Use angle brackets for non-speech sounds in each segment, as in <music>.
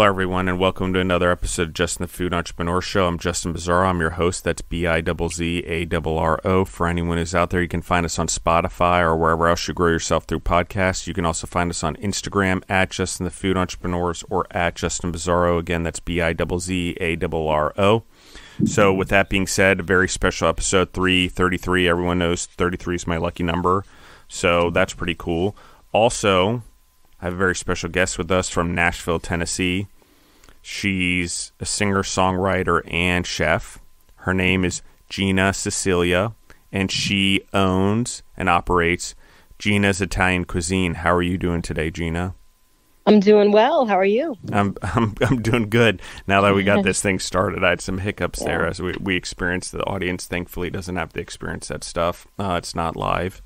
Hello, everyone, and welcome to another episode of Justin the Food Entrepreneur Show. I'm Justin Bizzarro. I'm your host. That's B I Z Z A R O. For anyone who's out there, you can find us on Spotify or wherever else you grow yourself through podcasts. You can also find us on Instagram at Justin the Food Entrepreneurs or at Justin Bizzarro. Again, that's B I Z Z A R O. So, with that being said, a very special episode 333. Everyone knows 33 is my lucky number. So, that's pretty cool. Also, I have a very special guest with us from Nashville, Tennessee. She's a singer, songwriter, and chef. Her name is Gina Sicilia, and she owns and operates Gina's Italian Cuisine. How are you doing today, Gina? I'm doing well. How are you? I'm I'm I'm doing good. Now that we got <laughs> this thing started, I had some hiccups yeah. there as we we experienced. The audience thankfully doesn't have to experience that stuff. Uh, it's not live,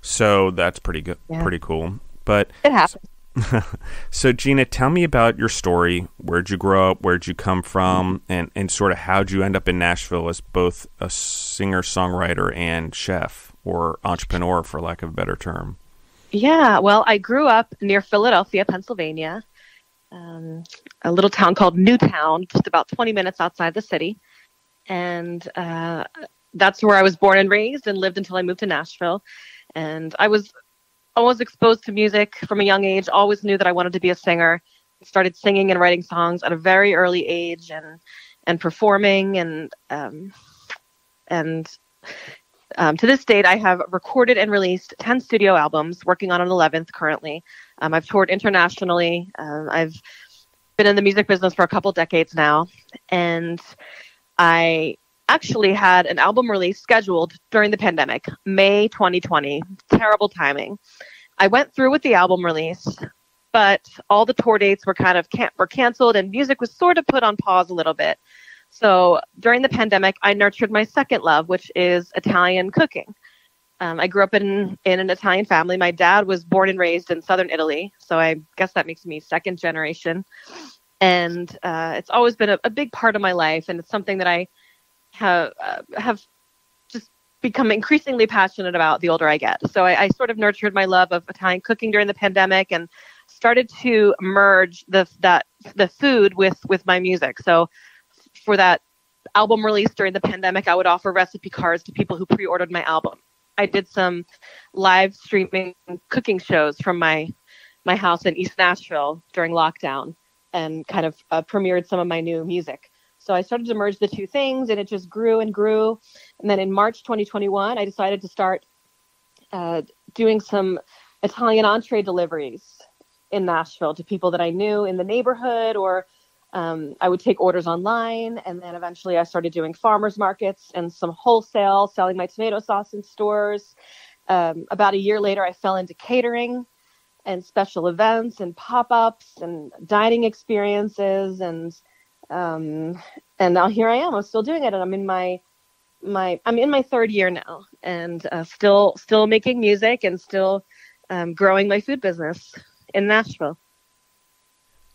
so that's pretty good, yeah. pretty cool. But it happens. <laughs> so Gina, tell me about your story. Where'd you grow up? Where'd you come from? And and sort of how'd you end up in Nashville as both a singer, songwriter, and chef or entrepreneur, for lack of a better term? Yeah, well, I grew up near Philadelphia, Pennsylvania, um, a little town called Newtown, just about 20 minutes outside the city. And uh, that's where I was born and raised and lived until I moved to Nashville. And I was always exposed to music from a young age, always knew that I wanted to be a singer. Started singing and writing songs at a very early age and and performing and um, and um, to this date, I have recorded and released 10 studio albums, working on an 11th currently. Um, I've toured internationally. Um, I've been in the music business for a couple decades now. And I actually had an album release scheduled during the pandemic, May 2020. Terrible timing. I went through with the album release, but all the tour dates were kind of can- were canceled and music was sort of put on pause a little bit. So during the pandemic, I nurtured my second love, which is Italian cooking. Um, I grew up in in an Italian family. My dad was born and raised in southern Italy, so I guess that makes me second generation. And uh, it's always been a, a, big part of my life, and it's something that I have uh, have just become increasingly passionate about the older I get. So I, I sort of nurtured my love of Italian cooking during the pandemic, and started to merge the that the food with with my music. So for that album release during the pandemic, I would offer recipe cards to people who pre-ordered my album. I did some live streaming cooking shows from my my house in East Nashville during lockdown, and kind of uh, premiered some of my new music. So I started to merge the two things, and it just grew and grew. And then in March 2021, I decided to start uh, doing some Italian entree deliveries in Nashville to people that I knew in the neighborhood or um, I would take orders online, and then eventually I started doing farmers markets and some wholesale, selling my tomato sauce in stores. Um, about a year later, I fell into catering and special events and pop-ups and dining experiences, and um, and now here I am. I'm still doing it, and I'm in my my I'm in my third year now, and uh, still still making music and still um, growing my food business in Nashville.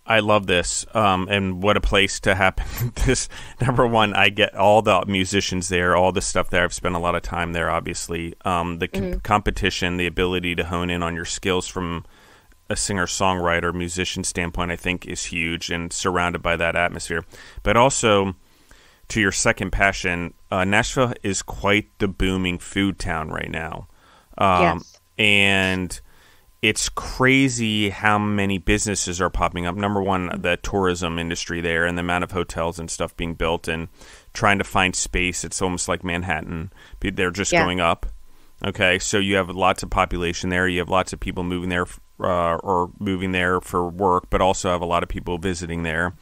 I love this, um, and what a place to happen. <laughs> this number one, I get all the musicians there, all the stuff there. I've spent a lot of time there. Obviously, um, the mm-hmm. competition, the ability to hone in on your skills from a singer songwriter musician standpoint, I think is huge, and surrounded by that atmosphere. But also, to your second passion, uh, Nashville is quite the booming food town right now, um, yes. and it's crazy how many businesses are popping up. Number one, the tourism industry there and the amount of hotels and stuff being built and trying to find space. It's almost like Manhattan. They're just yeah. going up. Okay, so you have lots of population there. You have lots of people moving there uh, or moving there for work, but also have a lot of people visiting there.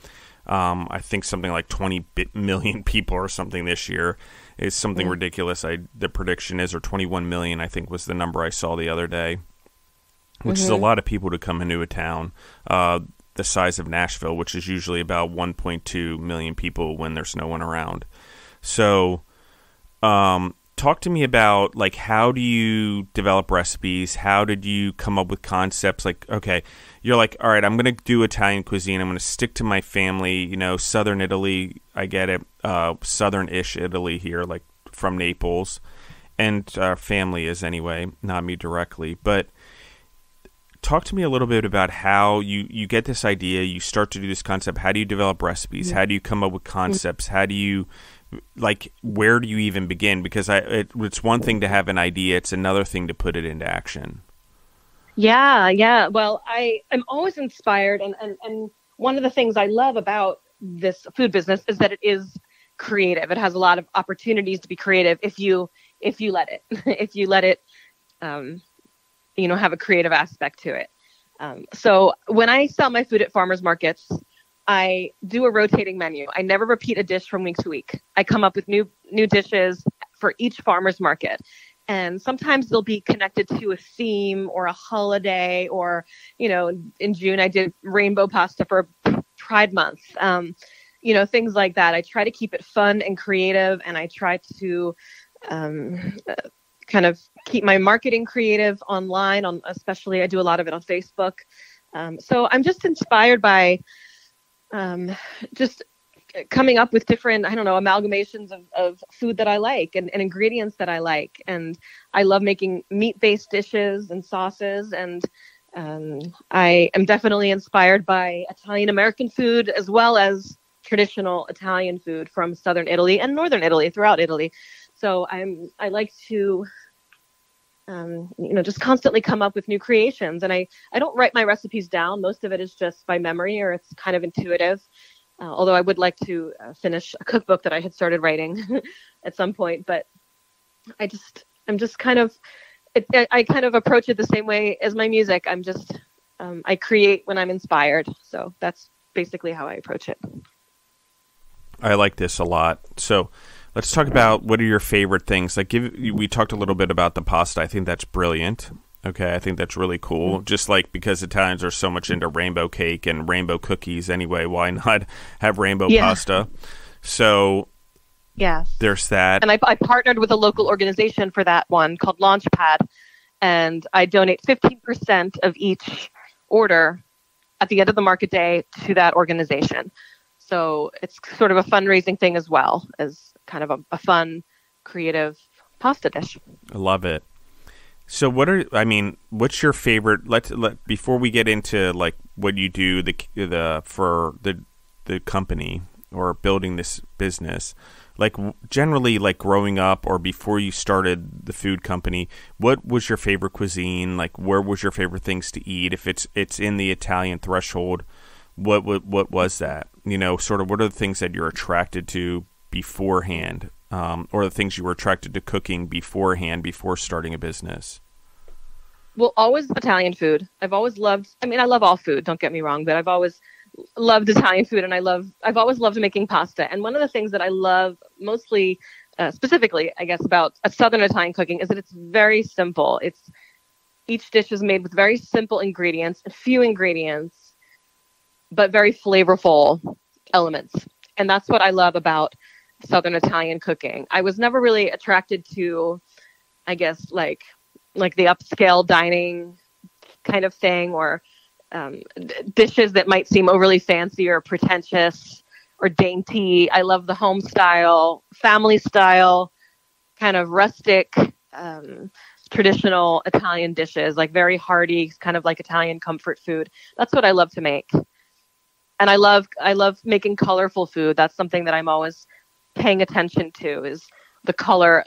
Um, I think something like 20 million <laughs> people or something this year is something mm. ridiculous. I the prediction is or 21 million. I think was the number I saw the other day which mm-hmm. is a mm-hmm. lot of people to come into a town uh, the size of Nashville, which is usually about 1.2 million people when there's no one around. So, um, talk to me about like how do you develop recipes? How did you come up with concepts? Like, okay, you're like, all right, I'm gonna do Italian cuisine. I'm gonna stick to my family. You know, Southern Italy. I get it. Uh, Southern-ish Italy here, like from Naples, and our family is anyway, not me directly, but talk to me a little bit about how you you get this idea, you start to do this concept. How do you develop recipes? Mm-hmm. How do you come up with concepts? How do you like where do you even begin? Because I it, it's one thing to have an idea; it's another thing to put it into action. Yeah, yeah. Well, I am always inspired, and and and one of the things I love about this food business is that it is creative. It has a lot of opportunities to be creative if you if you let it <laughs> if you let it um, you know have a creative aspect to it. Um, so when I sell my food at farmers markets, I do a rotating menu. I never repeat a dish from week to week. I come up with new new dishes for each farmers market. And sometimes they'll be connected to a theme or a holiday, or you know, in June I did rainbow pasta for Pride Month. Um, you know, things like that. I try to keep it fun and creative, and I try to um, kind of keep my marketing creative online. On especially, I do a lot of it on Facebook. Um, so I'm just inspired by um, just coming up with different i don't know amalgamations of, of food that i like and, and ingredients that i like. And i love making meat based dishes and sauces. And um, i am definitely inspired by italian american food as well as traditional italian food from southern italy and northern italy throughout italy. So i'm i like to um, you know just constantly come up with new creations and i i don't write my recipes down most of it is just by memory or it's kind of intuitive uh, although I would like to uh, finish a cookbook that I had started writing <laughs> at some point, but I just I'm just kind of it, I kind of approach it the same way as my music. I'm just um, I create when I'm inspired, so that's basically how I approach it. I like this a lot. So let's talk about what are your favorite things. Like give we talked a little bit about the pasta. I think that's brilliant. Okay, I think that's really cool. Mm-hmm. Just like because Italians are so much into rainbow cake and rainbow cookies anyway, why not <laughs> have rainbow yeah. pasta? So, yeah, there's that. And I, I partnered with a local organization for that one called Launchpad, and I donate 15% of each order at the end of the market day to that organization. So it's sort of a fundraising thing as well as kind of a, a fun, creative pasta dish. I love it. So what are I mean, what's your favorite let's let before we get into like what you do the the for the the company or building this business, like generally like growing up or before you started the food company, what was your favorite cuisine? Like where was your favorite things to eat if it's it's in the Italian threshold? What what what was that? You know, sort of what are the things that you're attracted to beforehand um, or the things you were attracted to cooking beforehand before starting a business? Well, always Italian food. I've always loved. I mean, I love all food. Don't get me wrong, but I've always loved Italian food, and I love. I've always loved making pasta. And one of the things that I love mostly, uh, specifically, I guess, about Southern Italian cooking is that it's very simple. It's each dish is made with very simple ingredients, a few ingredients, but very flavorful elements. And that's what I love about Southern Italian cooking. I was never really attracted to, I guess, like like the upscale dining kind of thing, or um, d- dishes that might seem overly fancy or pretentious or dainty. I love the home style, family style, kind of rustic, um, traditional Italian dishes, like very hearty, kind of like Italian comfort food. That's what I love to make. And I love I love making colorful food. That's something that I'm always paying attention to is the color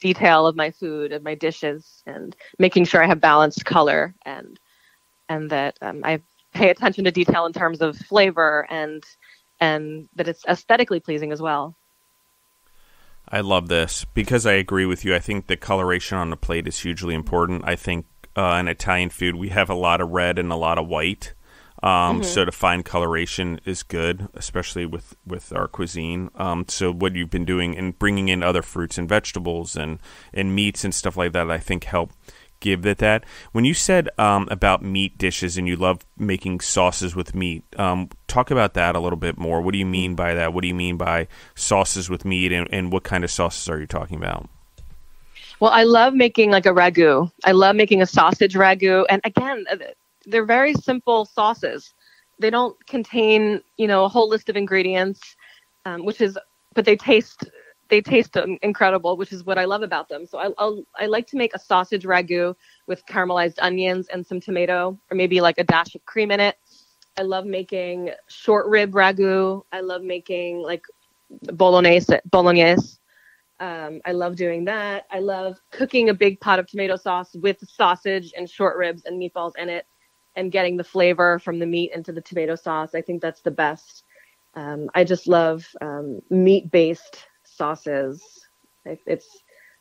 detail of my food and my dishes and making sure I have balanced color and and that um, I pay attention to detail in terms of flavor and and that it's aesthetically pleasing as well. I love this because I agree with you. I think the coloration on the plate is hugely important. I think uh, in Italian food we have a lot of red and a lot of white, um, mm-hmm. So to find coloration is good, especially with with our cuisine. Um, so what you've been doing and bringing in other fruits and vegetables and and meats and stuff like that, I think help give it that. When you said um, about meat dishes and you love making sauces with meat, um, talk about that a little bit more. What do you mean by that? What do you mean by sauces with meat, and, and what kind of sauces are you talking about? Well, I love making like a ragu. I love making a sausage ragu, and again, they're very simple sauces. They don't contain, you know, a whole list of ingredients, um, which is, but they taste they taste incredible, which is what I love about them. So I I'll, I like to make a sausage ragu with caramelized onions and some tomato, or maybe like a dash of cream in it. I love making short rib ragu. I love making like bolognese bolognese. Um, I love doing that. I love cooking a big pot of tomato sauce with sausage and short ribs and meatballs in it, and getting the flavor from the meat into the tomato sauce. I think that's the best. Um, I just love um, meat-based sauces. It's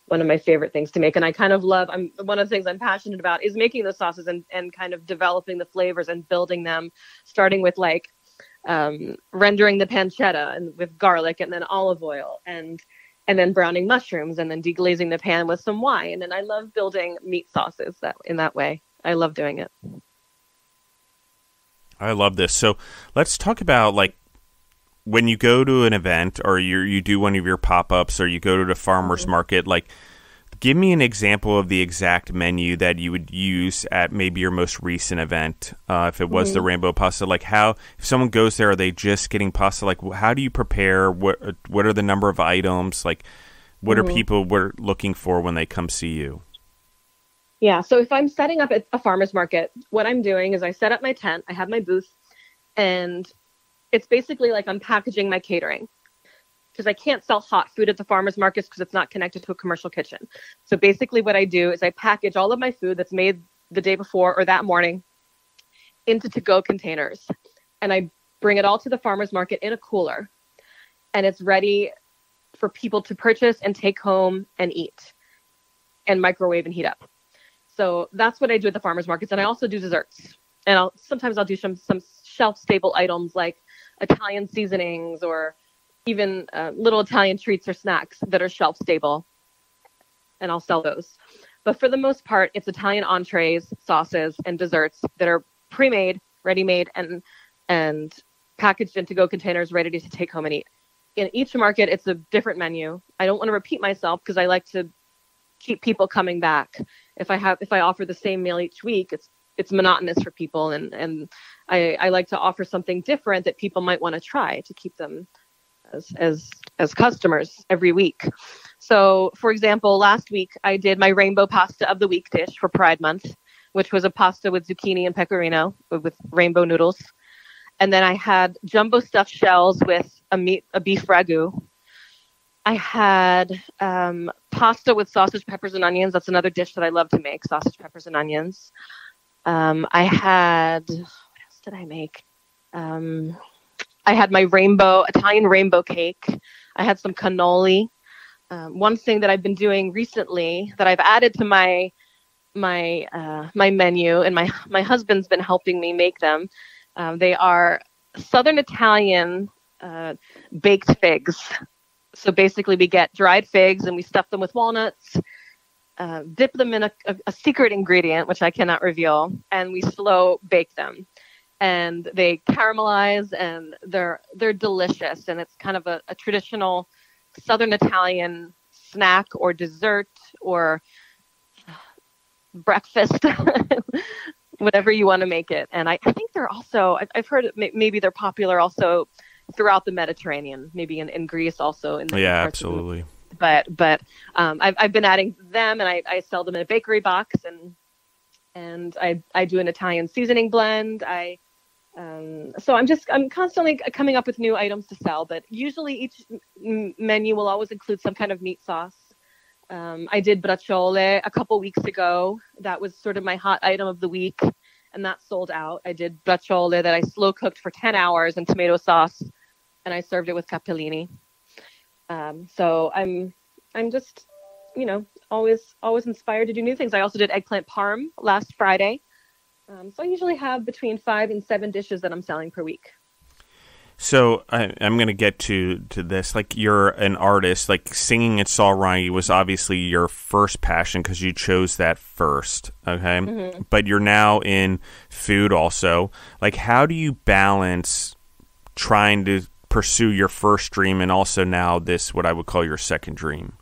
one of my favorite things to make, and I kind of love. I'm one of the things I'm passionate about is making the sauces and and kind of developing the flavors and building them, starting with like um, rendering the pancetta and with garlic and then olive oil and and then browning mushrooms and then deglazing the pan with some wine. And I love building meat sauces that in that way. I love doing it. I love this. So let's talk about like when you go to an event or you you do one of your pop ups or you go to the farmers mm-hmm. market, like give me an example of the exact menu that you would use at maybe your most recent event. Uh, if it was mm-hmm. the rainbow pasta, like how if someone goes there, are they just getting pasta? Like how do you prepare? What what are the number of items? Like what mm-hmm. are people were looking for when they come see you? Yeah, so if I'm setting up at a farmer's market, what I'm doing is I set up my tent, I have my booth, and it's basically like I'm packaging my catering because I can't sell hot food at the farmers markets because it's not connected to a commercial kitchen. So basically, what I do is I package all of my food that's made the day before or that morning into to go containers and I bring it all to the farmers market in a cooler and it's ready for people to purchase and take home and eat and microwave and heat up. So that's what I do at the farmers markets and I also do desserts. And I'll sometimes I'll do some some shelf stable items like Italian seasonings or even uh, little Italian treats or snacks that are shelf stable, and I'll sell those. But for the most part, it's Italian entrees, sauces, and desserts that are pre-made, ready-made, and and packaged into go containers, ready to take home and eat. In each market, it's a different menu. I don't want to repeat myself because I like to keep people coming back. If I have if I offer the same meal each week, it's it's monotonous for people and and I, I like to offer something different that people might want to try to keep them as as as customers every week. So, for example, last week I did my rainbow pasta of the week dish for Pride Month, which was a pasta with zucchini and pecorino with rainbow noodles. And then I had jumbo stuffed shells with a meat a beef ragu. I had um, pasta with sausage, peppers, and onions. That's another dish that I love to make: sausage, peppers, and onions. Um, I had what else did I make? Um, I had my rainbow Italian rainbow cake. I had some cannoli. Um, one thing that I've been doing recently that I've added to my my uh, my menu, and my my husband's been helping me make them. Um, they are Southern Italian uh, baked figs. So basically, we get dried figs and we stuff them with walnuts, uh, dip them in a, a, a secret ingredient, which I cannot reveal, and we slow bake them. And they caramelize and they're they're delicious. And it's kind of a, a traditional southern italian snack or dessert or breakfast <laughs> whatever you want to make it. And I, I think they're also I've, I've heard maybe they're popular also throughout the mediterranean maybe in, in greece also in the yeah absolutely but but um, I've, I've been adding them and I, I sell them in a bakery box and and I, I do an Italian seasoning blend. I um, so I'm just I'm constantly coming up with new items to sell, but usually each m- menu will always include some kind of meat sauce. Um, I did braciole a couple weeks ago. That was sort of my hot item of the week, and that sold out. I did braciole that I slow cooked for 10 hours in tomato sauce, and I served it with capellini. Um, so I'm I'm just you know always always inspired to do new things. I also did eggplant parm last Friday um, so I usually have between five and seven dishes that I'm selling per week. So I, am going to get to to this. Like you're an artist, like singing at songwriting was obviously your first passion because you chose that first. Okay, mm-hmm. but you're now in food also. Like, how do you balance trying to pursue your first dream and also now this what I would call your second dream?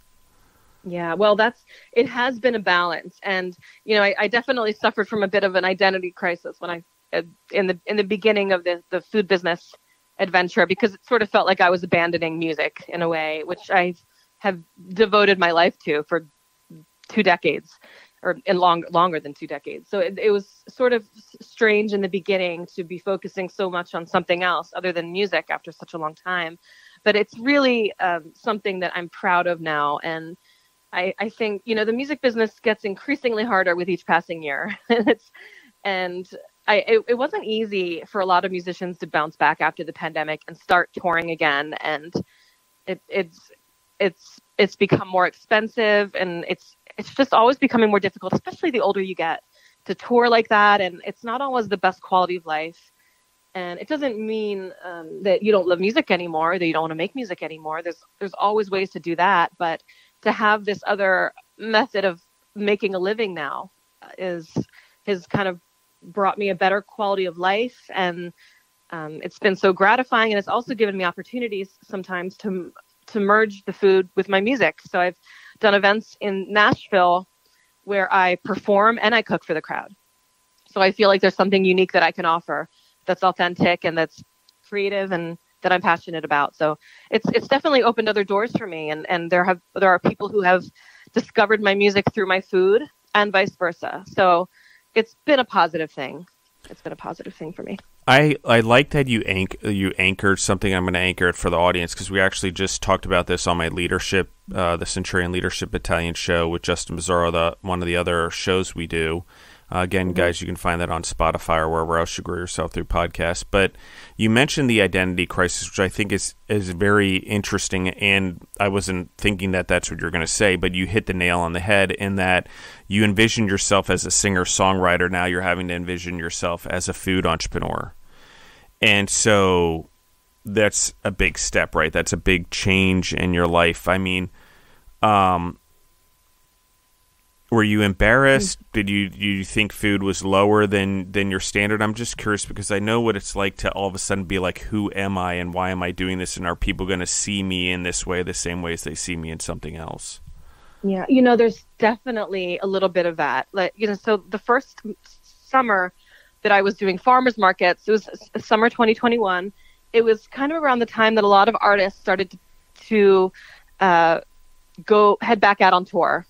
Yeah, well, that's it has been a balance, and you know, I, I definitely suffered from a bit of an identity crisis when I uh, in the in the beginning of the the food business adventure because it sort of felt like I was abandoning music in a way, which I have devoted my life to for two decades or in long longer than two decades. So it, it was sort of strange in the beginning to be focusing so much on something else other than music after such a long time. But it's really um, something that I'm proud of now, and I, I think you know the music business gets increasingly harder with each passing year. <laughs> it's and I it, it wasn't easy for a lot of musicians to bounce back after the pandemic and start touring again, and it, it's it's it's become more expensive and it's it's just always becoming more difficult, especially the older you get, to tour like that. And it's not always the best quality of life. And it doesn't mean um, that you don't love music anymore, that you don't want to make music anymore. There's there's always ways to do that, but to have this other method of making a living now is has kind of brought me a better quality of life and um, it's been so gratifying and it's also given me opportunities sometimes to to merge the food with my music so i've done events in Nashville where I perform and I cook for the crowd. So I feel like there's something unique that I can offer that's authentic and that's creative and that I'm passionate about. So it's it's definitely opened other doors for me and and there have there are people who have discovered my music through my food and vice versa. So it's been a positive thing. It's been a positive thing for me. I, I like that you anch- you anchored something. I'm going to anchor it for the audience because we actually just talked about this on my leadership, uh, the Centurion Leadership Battalion show with Justin Bizzarro, the one of the other shows we do. Uh, again, mm-hmm. guys, you can find that on Spotify or wherever else you grow yourself through podcasts. But you mentioned the identity crisis, which I think is is very interesting. And I wasn't thinking that that's what you're going to say, but you hit the nail on the head in that you envisioned yourself as a singer songwriter. Now you're having to envision yourself as a food entrepreneur, and so that's a big step, right? That's a big change in your life. I mean, um, were you embarrassed? Mm. Did you you think food was lower than than your standard? I'm just curious because I know what it's like to all of a sudden be like, who am I and why am I doing this? And are people going to see me in this way the same way as they see me in something else? Yeah, you know, there's definitely a little bit of that. Like, you know, so the first summer that I was doing farmers markets, it was summer 2021. It was kind of around the time that a lot of artists started to, uh, go head back out on tour.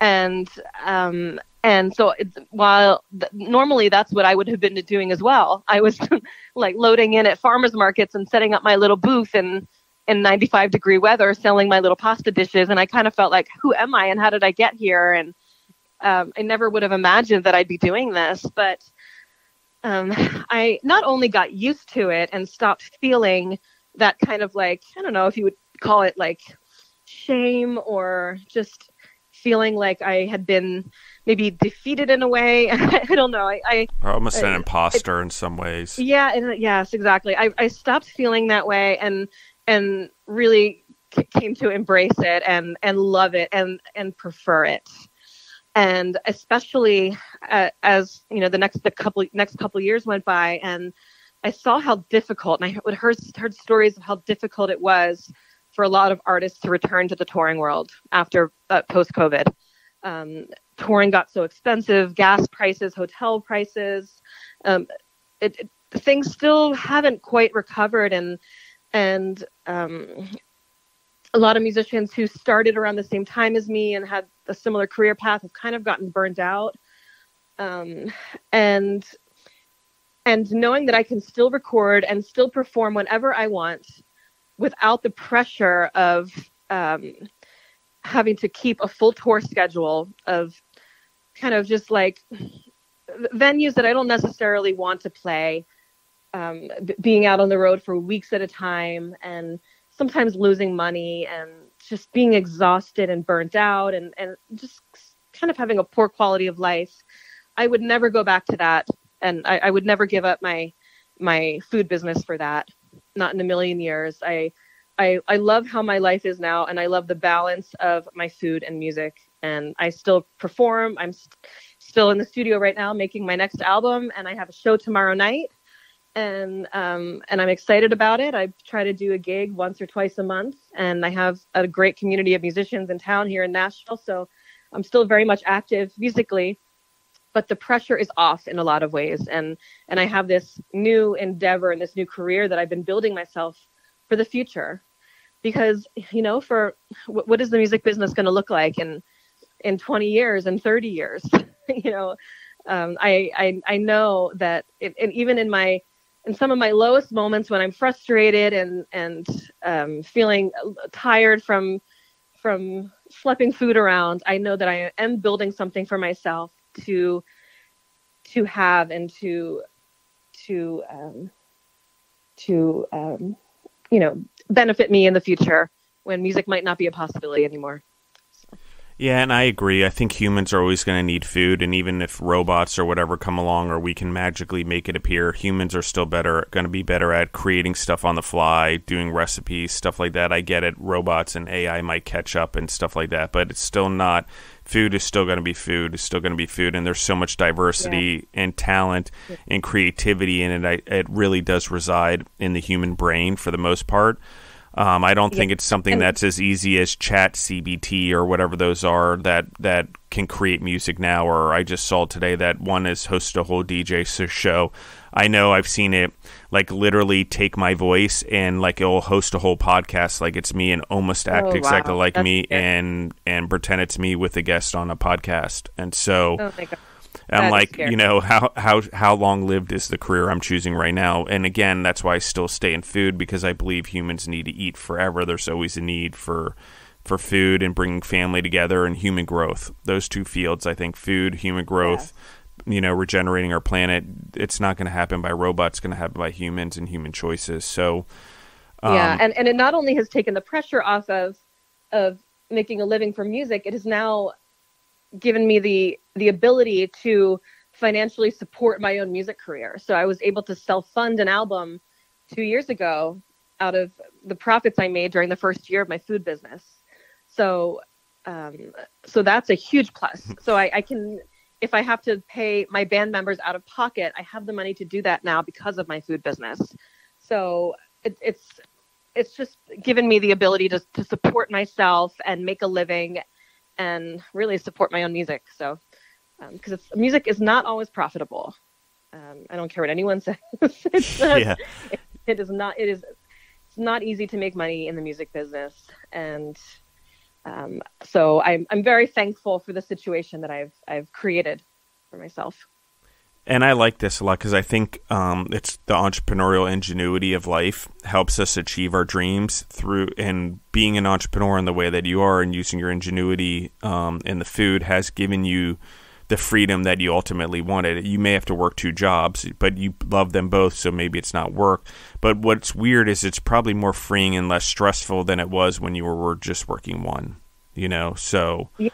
And um, and so while th- normally that's what I would have been doing as well, I was <laughs> like loading in at farmers markets and setting up my little booth in in 95 degree weather, selling my little pasta dishes, and I kind of felt like, who am I and how did I get here? And um, I never would have imagined that I'd be doing this, but um, <laughs> I not only got used to it and stopped feeling that kind of like I don't know if you would call it like shame or just feeling like I had been maybe defeated in a way. <laughs> I don't know. I, I almost an imposter in some ways. Yeah. And, yes, exactly. I, I stopped feeling that way and and really came to embrace it and and love it and and prefer it. And especially uh, as you know, the next the couple next couple years went by, and I saw how difficult, and I heard heard stories of how difficult it was for a lot of artists to return to the touring world after uh, post COVID. Um, touring got so expensive, gas prices, hotel prices. Um, it, it, things still haven't quite recovered, and and um, a lot of musicians who started around the same time as me and had a similar career path have kind of gotten burned out. Um, and and knowing that I can still record and still perform whenever I want without the pressure of um, having to keep a full tour schedule of kind of just like venues that I don't necessarily want to play, um, b- being out on the road for weeks at a time and sometimes losing money and just being exhausted and burnt out and, and just kind of having a poor quality of life. I would never go back to that. And I, I would never give up my my food business for that not in a million years. I, I, I love how my life is now, and I love the balance of my food and music. And I still perform. I'm st- still in the studio right now making my next album, and I have a show tomorrow night. And um, and I'm excited about it. I try to do a gig once or twice a month, and I have a great community of musicians in town here in Nashville. So I'm still very much active musically but the pressure is off in a lot of ways and and i have this new endeavor and this new career that i've been building myself for the future because you know for what, what is the music business going to look like in in 20 years and 30 years <laughs> you know um, I, I i know that it, and even in my in some of my lowest moments when i'm frustrated and and um, feeling tired from from schlepping food around i know that i am building something for myself to to have and to to um, to um, you know benefit me in the future when music might not be a possibility anymore. Yeah, and I agree. I think humans are always going to need food, and even if robots or whatever come along, or we can magically make it appear, humans are still better, going to be better at creating stuff on the fly, doing recipes, stuff like that. I get it. Robots and AI might catch up and stuff like that, but it's still not. Food is still going to be food. It's still going to be food, and there's so much diversity yeah. and talent yeah. and creativity in it. It really does reside in the human brain for the most part. Um, I don't yeah. think it's something that's as easy as ChatGPT or whatever those are that that can create music now. Or I just saw today that one is host a whole DJ show. I know I've seen it like literally take my voice and like it'll host a whole podcast like it's me and almost act oh, exactly wow. like that's me and and pretend it's me with a guest on a podcast. And so. Oh I'm like, you know, how how how long lived is the career I'm choosing right now? And again, that's why I still stay in food because I believe humans need to eat forever. There's always a need for for food and bringing family together and human growth. Those two fields, I think, food, human growth, yes. you know, regenerating our planet. It's not going to happen by robots. It's going to happen by humans and human choices. So, um, yeah, and and it not only has taken the pressure off of of making a living from music, it is now given me the the ability to financially support my own music career. So I was able to self fund an album two years ago out of the profits I made during the first year of my food business. So um, so that's a huge plus. So I, I can if I have to pay my band members out of pocket, I have the money to do that now because of my food business. So it, it's it's just given me the ability to, to support myself and make a living and really support my own music. So, because um, music is not always profitable. Um, I don't care what anyone <laughs> says. it's, uh, yeah. it, it is not. It is. It's not easy to make money in the music business, and um, so I'm I'm very thankful for the situation that I've I've created for myself and I like this a lot because I think um, it's the entrepreneurial ingenuity of life helps us achieve our dreams through and being an entrepreneur in the way that you are and using your ingenuity um, in the food has given you the freedom that you ultimately wanted. You may have to work two jobs, but you love them both, so maybe it's not work. But what's weird is it's probably more freeing and less stressful than it was when you were just working one. You know, so yeah,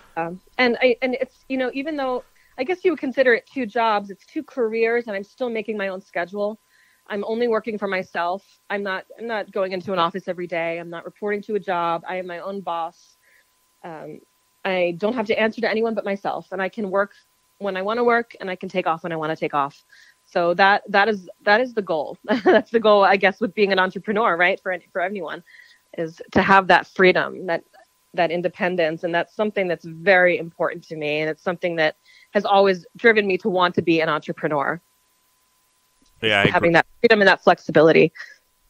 and I and it's you know even though I guess you would consider it two jobs. It's two careers, and I'm still making my own schedule. I'm only working for myself. I'm not. I'm not going into an office every day. I'm not reporting to a job. I am my own boss. Um, I don't have to answer to anyone but myself, and I can work when I want to work, and I can take off when I want to take off. So that that is that is the goal. <laughs> That's the goal, I guess, with being an entrepreneur, right? For for anyone, is to have that freedom, that that independence, and that's something that's very important to me, and it's something that has always driven me to want to be an entrepreneur. Yeah, having that freedom and that flexibility.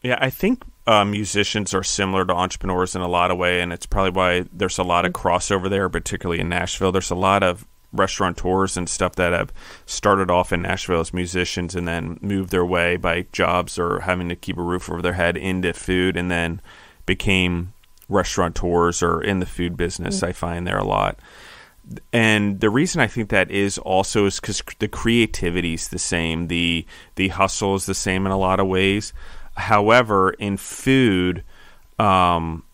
Yeah, I think uh, musicians are similar to entrepreneurs in a lot of way, and it's probably why there's a lot of mm-hmm. crossover there, particularly in Nashville. There's a lot of restaurateurs and stuff that have started off in Nashville as musicians and then moved their way by jobs or having to keep a roof over their head into food, and then became restaurateurs or in the food business. Mm-hmm. I find there a lot and the reason I think that is also is because the creativity is the same, the the hustle is the same in a lot of ways. However, in food, um,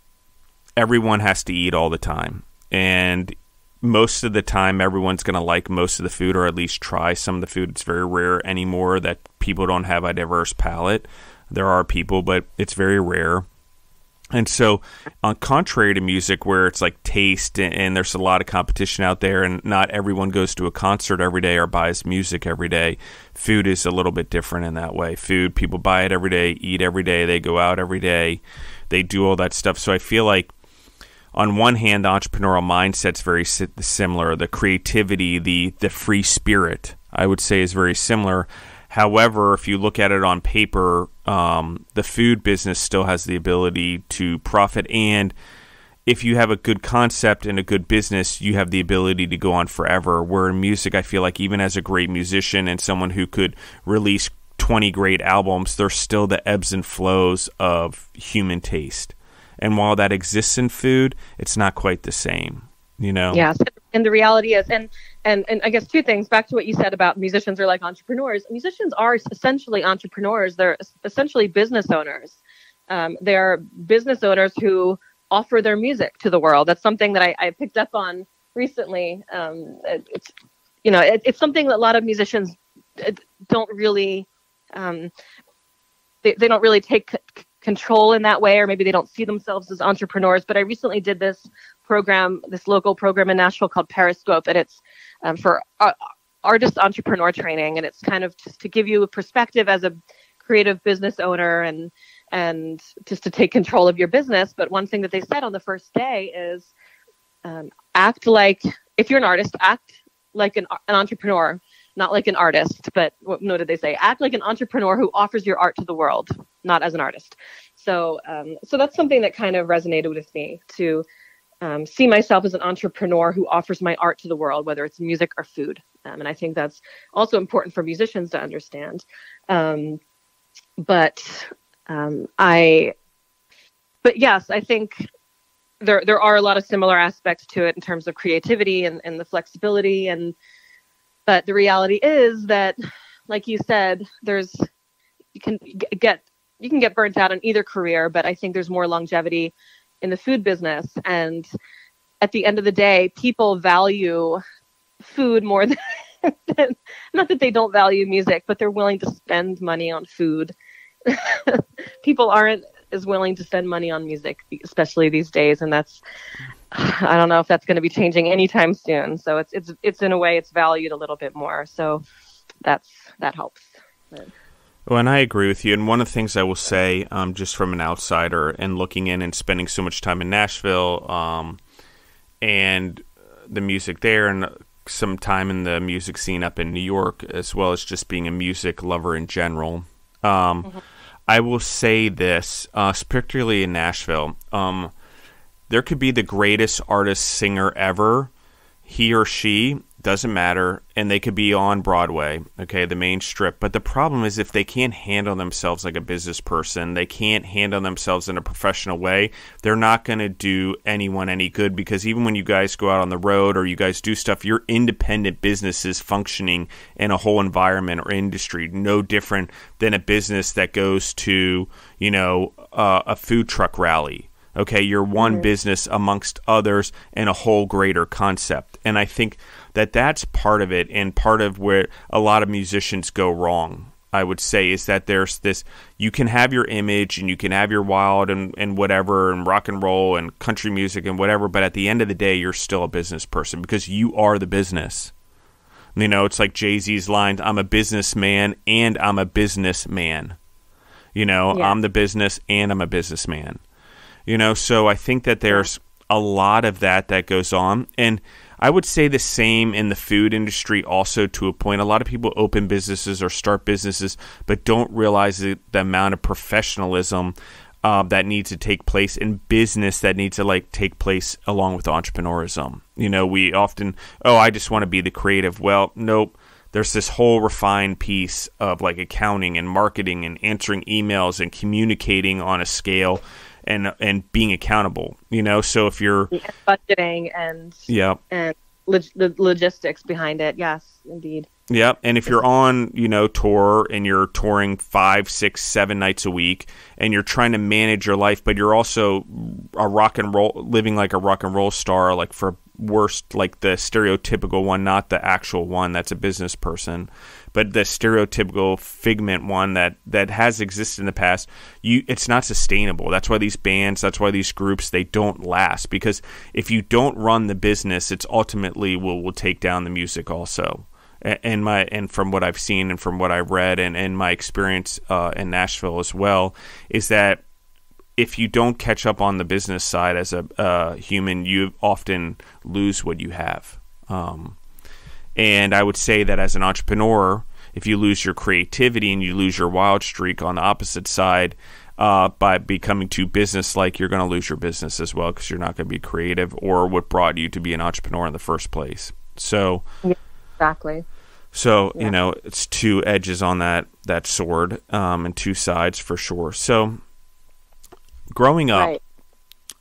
everyone has to eat all the time, and most of the time, everyone's going to like most of the food, or at least try some of the food. It's very rare anymore that people don't have a diverse palate. There are people, but it's very rare. And so, on contrary to music, where it's like taste and, and, there's a lot of competition out there, and not everyone goes to a concert every day or buys music every day, food is a little bit different in that way. Food, people buy it every day, eat every day, they go out every day, they do all that stuff. So, I feel like, on one hand, the entrepreneurial mindset's very similar. The creativity, the the free spirit, I would say, is very similar. However, if you look at it on paper, um, the food business still has the ability to profit. And if you have a good concept and a good business, you have the ability to go on forever. Where in music, I feel like even as a great musician and someone who could release 20 great albums, there's still the ebbs and flows of human taste. And while that exists in food, it's not quite the same, you know? Yes. And the reality is, and, and, and I guess two things back to what you said about musicians are like entrepreneurs. Musicians are essentially entrepreneurs. They're essentially business owners. Um, they are business owners who offer their music to the world. That's something that I, I picked up on recently. Um, it, it's, you know, it, it's something that a lot of musicians uh, don't really, um, they, they don't really take c- control in that way, or maybe they don't see themselves as entrepreneurs. But I recently did this program, this local program in Nashville called Periscope, and it's um, for uh, artist entrepreneur training, and it's kind of just to give you a perspective as a creative business owner and and just to take control of your business. But one thing that they said on the first day is um, act like if you're an artist, act like an, an entrepreneur not like an artist, but what no, did they say? Act like an entrepreneur who offers your art to the world, not as an artist. So, um, so that's something that kind of resonated with me to um, see myself as an entrepreneur who offers my art to the world, whether it's music or food. Um, and I think that's also important for musicians to understand. Um, but um, I, but yes, I think there there are a lot of similar aspects to it in terms of creativity and, and the flexibility and but the reality is that, like you said, there's you can get you can get burnt out in either career, but I think there's more longevity in the food business. And at the end of the day, people value food more <laughs> than, not that they don't value music, but they're willing to spend money on food. <laughs> people aren't as willing to spend money on music, especially these days, and that's I don't know if that's going to be changing anytime soon. So it's it's it's in a way it's valued a little bit more. So that's that helps. But. Well, and I agree with you. And one of the things I will say, um, just from an outsider and looking in and spending so much time in Nashville, um, and the music there, and some time in the music scene up in New York, as well as just being a music lover in general. Um, mm-hmm. I will say this, uh, particularly in Nashville. Um, there could be the greatest artist singer ever, he or she doesn't matter, and they could be on Broadway, okay, the main strip. But the problem is if they can't handle themselves like a business person, they can't handle themselves in a professional way, they're not going to do anyone any good because even when you guys go out on the road or you guys do stuff, you're independent businesses functioning in a whole environment or industry, no different than a business that goes to, you know, uh, a food truck rally Okay, you're one mm-hmm. business amongst others in a whole greater concept. And I think that that's part of it and part of where a lot of musicians go wrong. I would say is that there's this you can have your image and you can have your wild and, and whatever and rock and roll and country music and whatever, but at the end of the day you're still a business person because you are the business. You know, it's like Jay Z's line, I'm a businessman and I'm a businessman. You know, yeah. I'm the business and I'm a businessman. You know, so I think that there's a lot of that that goes on. And I would say the same in the food industry also to a point. A lot of people open businesses or start businesses, but don't realize the, the amount of professionalism uh, that needs to take place in business that needs to like take place along with entrepreneurism. You know, we often, oh, I just want to be the creative. Well, nope. There's this whole refined piece of like accounting and marketing and answering emails and communicating on a scale and and being accountable. You know, so if you're budgeting and yeah and log- the logistics behind it, yes, indeed. Yeah, and if you're on, you know, tour and you're touring five, six, seven nights a week, and you're trying to manage your life, but you're also a rock and roll, living like a rock and roll star, like for worst, like the stereotypical one, not the actual one that's a business person but the stereotypical figment one that that has existed in the past you it's not sustainable that's why these bands that's why these groups they don't last because if you don't run the business it's ultimately will will take down the music also and my and from what I've seen and from what I read and, and my experience uh, in Nashville as well is that if you don't catch up on the business side as a uh, human, you often lose what you have. Um, and I would say that as an entrepreneur, if you lose your creativity and you lose your wild streak on the opposite side, uh, by becoming too business like, you're going to lose your business as well because you're not going to be creative or what brought you to be an entrepreneur in the first place. So, yeah, exactly. So yeah. you know, it's two edges on that that sword, um, and two sides for sure. So, growing up, right.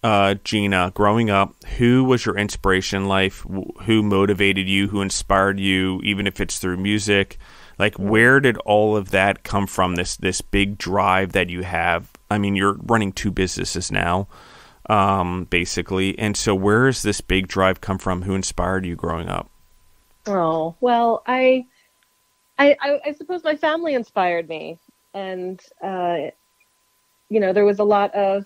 Uh, Gina, growing up, who was your inspiration in life? Who motivated you? Who inspired you? Even if it's through music, like where did all of that come from? This this big drive that you have. I mean, you're running two businesses now, um, basically, and so where does this big drive come from? Who inspired you growing up? Oh well, I, I, I, suppose my family inspired me, and uh, you know there was a lot of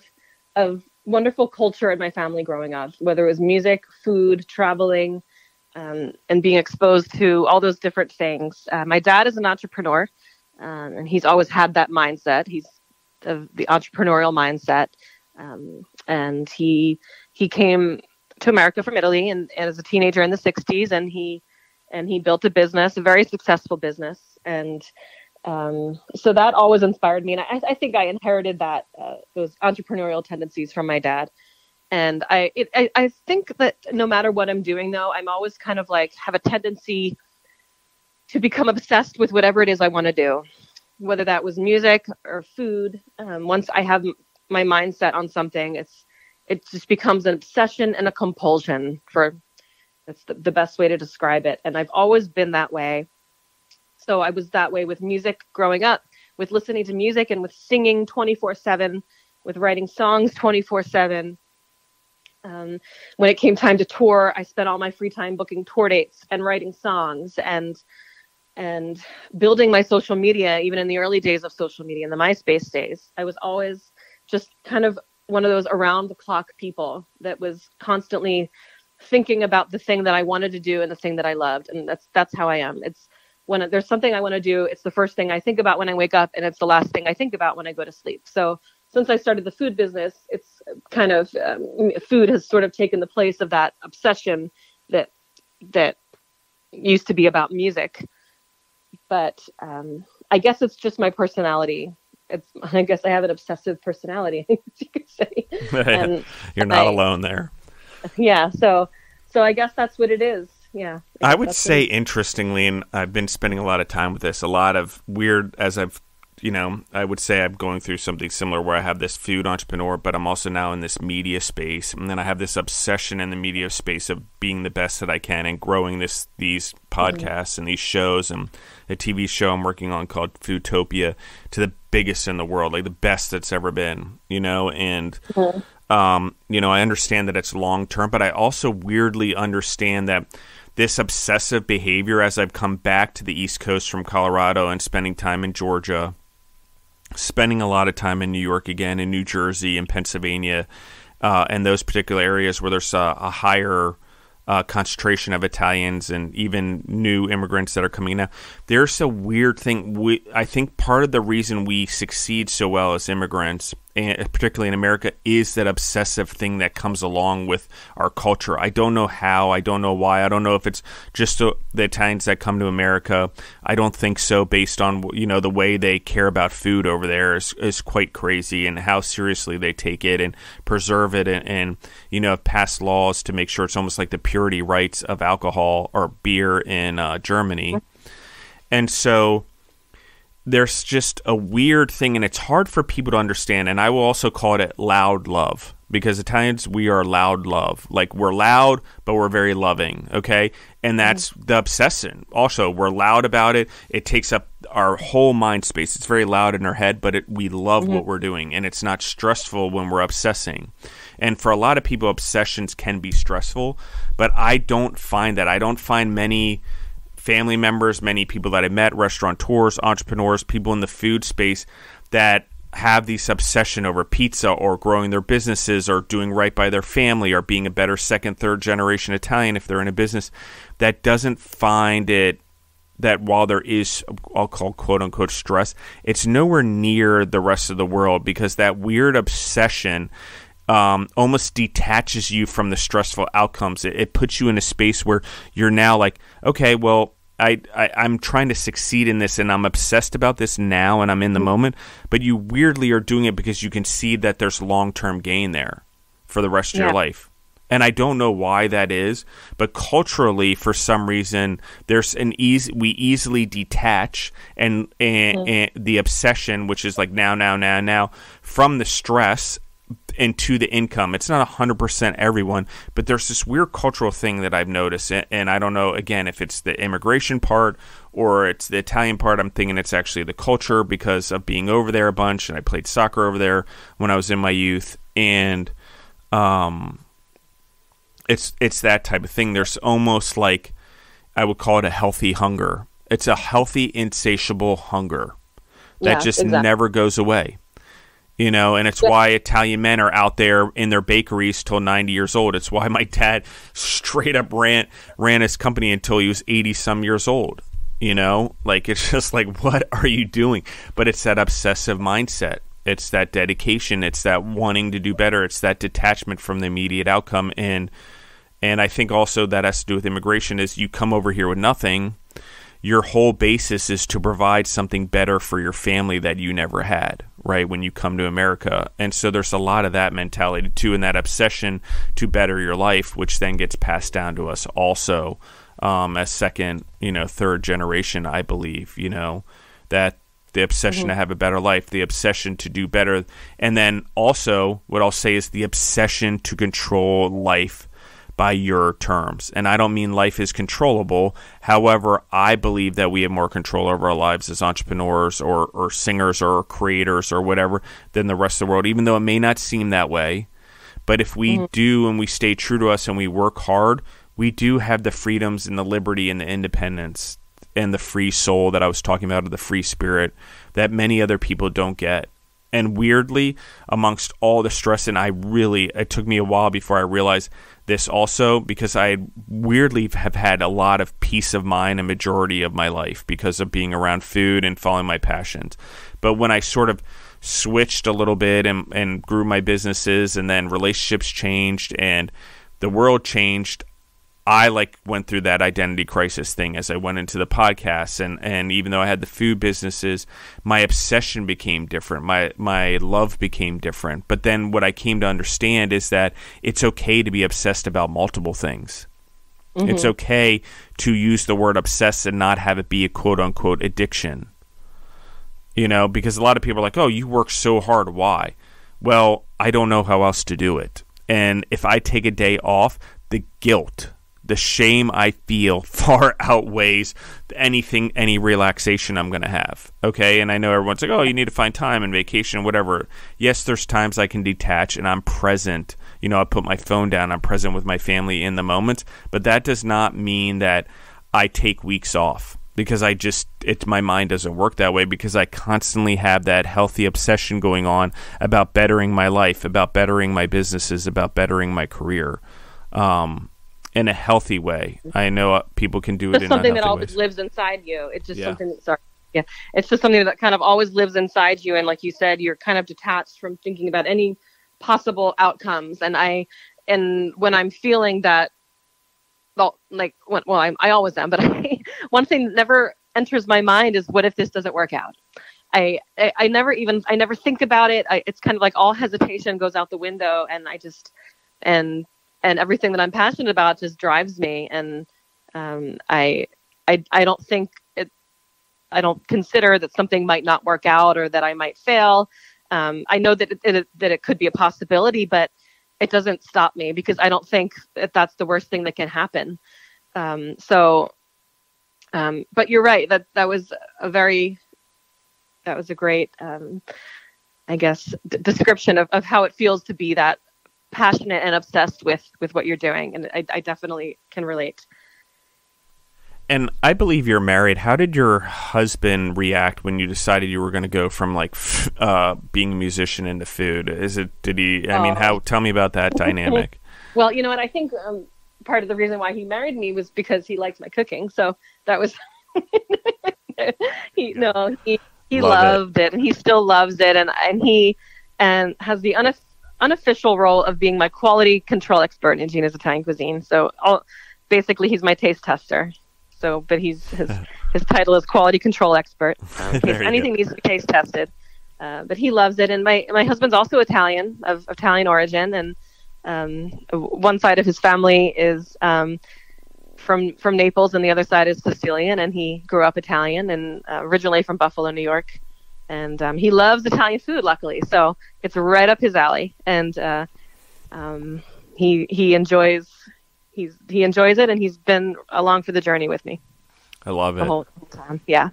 of wonderful culture in my family growing up, whether it was music, food, traveling, um, and being exposed to all those different things. Uh, my dad is an entrepreneur, um, and he's always had that mindset. He's the, the entrepreneurial mindset, um, and he he came to America from Italy and, and as a teenager in the '60s, and he and he built a business, a very successful business, and um, so that always inspired me. And I, I think I inherited that uh, those entrepreneurial tendencies from my dad. And I, it, I, I think that no matter what I'm doing, though, I'm always kind of like have a tendency to become obsessed with whatever it is I want to do, whether that was music or food. Um, once I have my mindset on something, it's it just becomes an obsession and a compulsion for that's the, the best way to describe it. And I've always been that way. So I was that way with music growing up, with listening to music and with singing 24 7, with writing songs 24 7. Um, when it came time to tour, I spent all my free time booking tour dates and writing songs and and building my social media. Even in the early days of social media, in the MySpace days, I was always just kind of one of those around the clock people that was constantly thinking about the thing that I wanted to do and the thing that I loved. And that's that's how I am. It's when there's something I want to do, it's the first thing I think about when I wake up, and it's the last thing I think about when I go to sleep. So since I started the food business, it's kind of um, food has sort of taken the place of that obsession that that used to be about music. But um, I guess it's just my personality. It's <laughs> I guess I have an obsessive personality, <laughs> you could say. And <laughs> You're not I, alone there. yeah. So, so I guess that's what it is. Yeah. I would say, interestingly, and I've been spending a lot of time with this, a lot of weird, as I've, you know, I would say I'm going through something similar where I have this food entrepreneur, but I'm also now in this media space. And then I have this obsession in the media space of being the best that I can and growing this, these podcasts mm-hmm. and these shows and a TV show I'm working on called Foodtopia to the biggest in the world, like the best that's ever been, you know, and, mm-hmm um, you know, I understand that it's long term, but I also weirdly understand that this obsessive behavior as I've come back to the East Coast from Colorado and spending time in Georgia, spending a lot of time in New York again, in New Jersey, and Pennsylvania, uh, and those particular areas where there's a, a higher uh, concentration of Italians and even new immigrants that are coming now. There's a weird thing. We, I think part of the reason we succeed so well as immigrants particularly in America, is that obsessive thing that comes along with our culture. I don't know how. I don't know why. I don't know if it's just the Italians that come to America. I don't think so, based on you know the way they care about food over there is, is quite crazy, and how seriously they take it and preserve it, and, and you know pass laws to make sure it's almost like the purity rights of alcohol or beer in uh, Germany, and so there's just a weird thing and it's hard for people to understand and i will also call it loud love because italians we are loud love. Like we're loud but we're very loving okay? And that's mm-hmm. the obsession. Also we're loud about it. It takes up our whole mind space. It's very loud in our head but it, we love mm-hmm. what we're doing and it's not stressful when we're obsessing. And for a lot of people obsessions can be stressful but i don't find that. I don't find many family members, many people that I met, restaurateurs, entrepreneurs, people in the food space that have this obsession over pizza or growing their businesses or doing right by their family or being a better second, third generation Italian if they're in a business that doesn't find it that while there is I'll call quote unquote stress, it's nowhere near the rest of the world because that weird obsession um, almost detaches you from the stressful outcomes. It, it, puts you in a space where you're now like, okay, well, I, I I'm trying to succeed in this and I'm obsessed about this now and I'm in the mm-hmm. moment, but you weirdly are doing it because you can see that there's long-term gain there for the rest of yeah. your life. And I don't know why that is, but culturally, for some reason, there's an easy we easily detach and, and, mm-hmm. and the obsession, which is like now, now, now, now, from the stress into the income. It's not 100% everyone, but there's this weird cultural thing that I've noticed. And I don't know, again, if it's the immigration part or it's the Italian part. I'm thinking it's actually the culture because of being over there a bunch. And I played soccer over there when I was in my youth. And um, it's, it's that type of thing. There's almost like, I would call it a healthy hunger. It's a healthy, insatiable hunger that yeah, just exactly. never goes away you know, and it's why Italian men are out there in their bakeries till 90 years old. It's why my dad straight up ran ran his company until he was 80 some years old. You know, like it's just like, what are you doing? But it's that obsessive mindset. It's that dedication. It's that wanting to do better. It's that detachment from the immediate outcome. And and I think also that has to do with immigration. Is you come over here with nothing, your whole basis is to provide something better for your family that you never had, right? When you come to America. And so there's a lot of that mentality too, and that obsession to better your life, which then gets passed down to us also um, as second, you know, third generation, I believe, you know, that the obsession mm-hmm. to have a better life, the obsession to do better. And then also, what I'll say is the obsession to control life by your terms. And I don't mean life is controllable. However, I believe that we have more control over our lives as entrepreneurs or, or singers or creators or whatever than the rest of the world, even though it may not seem that way. But if we mm-hmm. do and we stay true to us and we work hard, we do have the freedoms and the liberty and the independence and the free soul that I was talking about, or the free spirit that many other people don't get. And weirdly, amongst all the stress, and I really, it took me a while before I realized this also because I weirdly have had a lot of peace of mind a majority of my life because of being around food and following my passions. But when I sort of switched a little bit and, and grew my businesses and then relationships changed and the world changed, I like went through that identity crisis thing as I went into the podcast and and even though I had the food businesses, my obsession became different. My my love became different. But then what I came to understand is that it's okay to be obsessed about multiple things. Mm-hmm. It's okay to use the word obsessed and not have it be a quote unquote addiction. You know, because a lot of people are like, "Oh, you work so hard, why?" Well, I don't know how else to do it. And if I take a day off, the guilt the shame I feel <laughs> far outweighs anything, any relaxation I'm going to have. Okay. And I know everyone's like, oh, you need to find time and vacation, whatever. Yes, there's times I can detach and I'm present. You know, I put my phone down, I'm present with my family in the moment, but that does not mean that I take weeks off because I just it my mind doesn't work that way because I constantly have that healthy obsession going on about bettering my life, about bettering my businesses, about bettering my career. Um, in a healthy way. I know uh, people can do it's it in something that always ways. lives inside you. It's just yeah. something that sorry. Yeah, it's just something that kind of always lives inside you, and like you said, you're kind of detached from thinking about any possible outcomes. And I, and when I'm feeling that, well, like when, well, I, I always am, but <laughs> I, one thing that never enters my mind is, what if this doesn't work out? I, I, I never even I never think about it. I, it's kind of like all hesitation goes out the window, and I just and and everything that I'm passionate about just drives me. And um, I, I, I don't think it. I don't consider that something might not work out or that I might fail. Um, I know that it, it, that it could be a possibility, but it doesn't stop me because I don't think that that's the worst thing that can happen. Um, so, um, but you're right that that was a very that was a great um, I guess d- description of, of how it feels to be that passionate and obsessed with with what you're doing, and I, I definitely can relate. And I believe you're married. How did your husband react when you decided you were going to go from like f- <laughs> uh, being a musician into food? Is it did he? I mean, how? Tell me about that <laughs> dynamic. well, you know what? I think um, part of the reason why he married me was because he liked my cooking. So that was. <laughs> he no he he Love loved it. it. and he still loves it and and he and has the unaff- unofficial role of being my quality control expert in Gina's Italian cuisine. So I'll, basically, he's my taste tester. So, but he's his <laughs> his title is quality control expert. <laughs> Um, anything go. needs to be taste tested. Uh, but he loves it, and my my husband's also Italian of, of Italian origin, and um, one side of his family is um, from from Naples, and the other side is Sicilian, and he grew up Italian and uh, originally from Buffalo, New York, and um, he loves Italian food. Luckily, so it's right up his alley, and uh, um, he he enjoys he's he enjoys it, and he's been along for the journey with me. I love it. whole time, yeah.